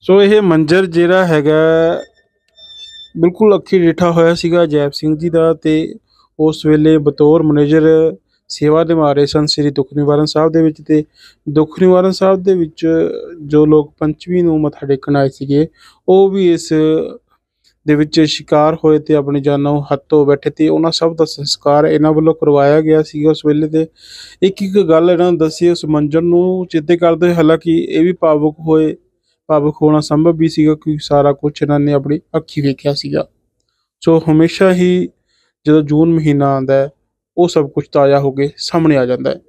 ਸੋ ਇਹ ਮੰਜ਼ਰ ਜਿਹੜਾ ਹੈਗਾ ਬਿਲਕੁਲ ਅੱਖੀ ਡਿਠਾ ਹੋਇਆ ਸੀਗਾ ਜੈਪ ਸਿੰਘ ਜੀ ਦਾ ਤੇ ਉਸ ਵੇਲੇ ਬਤੌਰ ਮੈਨੇਜਰ ਸੇਵਾ ਨਿਭਾ ਰਹੇ ਸਨ ਸ੍ਰੀ ਦੁੱਖ ਨਿਵਾਰਨ ਸਾਹਿਬ ਦੇ ਵਿੱਚ ਤੇ ਦੁੱਖ ਨਿਵਾਰਨ ਸਾਹਿਬ ਦੇ ਵਿੱਚ ਜੋ ਲੋਕ ਪੰਚਮੀ ਨੂੰ ਮੱਥਾ ਟੇਕਣ ਆਏ ਸੀਗੇ ਉਹ ਵੀ ਇਸ ਦੇ ਵਿੱਚ ਸ਼ਿਕਾਰ ਹੋਏ ਤੇ ਆਪਣੀ ਜਾਨਾਂ ਨੂੰ ਹੱਥੋਂ ਬੈਠੇ ਤੇ ਉਹਨਾਂ ਸਭ ਦਾ ਸੰਸਕਾਰ ਇਹਨਾਂ ਵੱਲੋਂ ਕਰਵਾਇਆ ਗਿਆ ਸੀਗਾ। ਉਸ ਵੇਲੇ ਤੇ ਇੱਕ ਇੱਕ ਗੱਲ ਇਹਨਾਂ ਨੂੰ ਦੱਸੀ ਉਸ ਮੰਜਨ ਨੂੰ ਚੇਤੇ ਕਰਦੇ ਹੋਏ, ਹਾਲਾਂਕਿ ਇਹ ਵੀ ਭਾਵੁਕ ਹੋਏ ਭਾਵੁਕ ਹੋਣਾ ਸੰਭਵ ਵੀ ਸੀਗਾ ਕਿਉਂਕਿ ਸਾਰਾ ਕੁਝ ਇਹਨਾਂ ਨੇ ਆਪਣੀ ਅੱਖੀ ਵੇਖਿਆ ਸੀਗਾ। ਸੋ ਹਮੇਸ਼ਾ ਹੀ ਜਦੋਂ ਜੂਨ ਮਹੀਨਾ ਆਉਂਦਾ ਹੈ ਉਹ ਸਭ ਕੁਝ ਤਾਜ਼ਾ ਹੋ ਕੇ ਸਾਹਮਣੇ ਆ ਜਾਂਦਾ ਹੈ।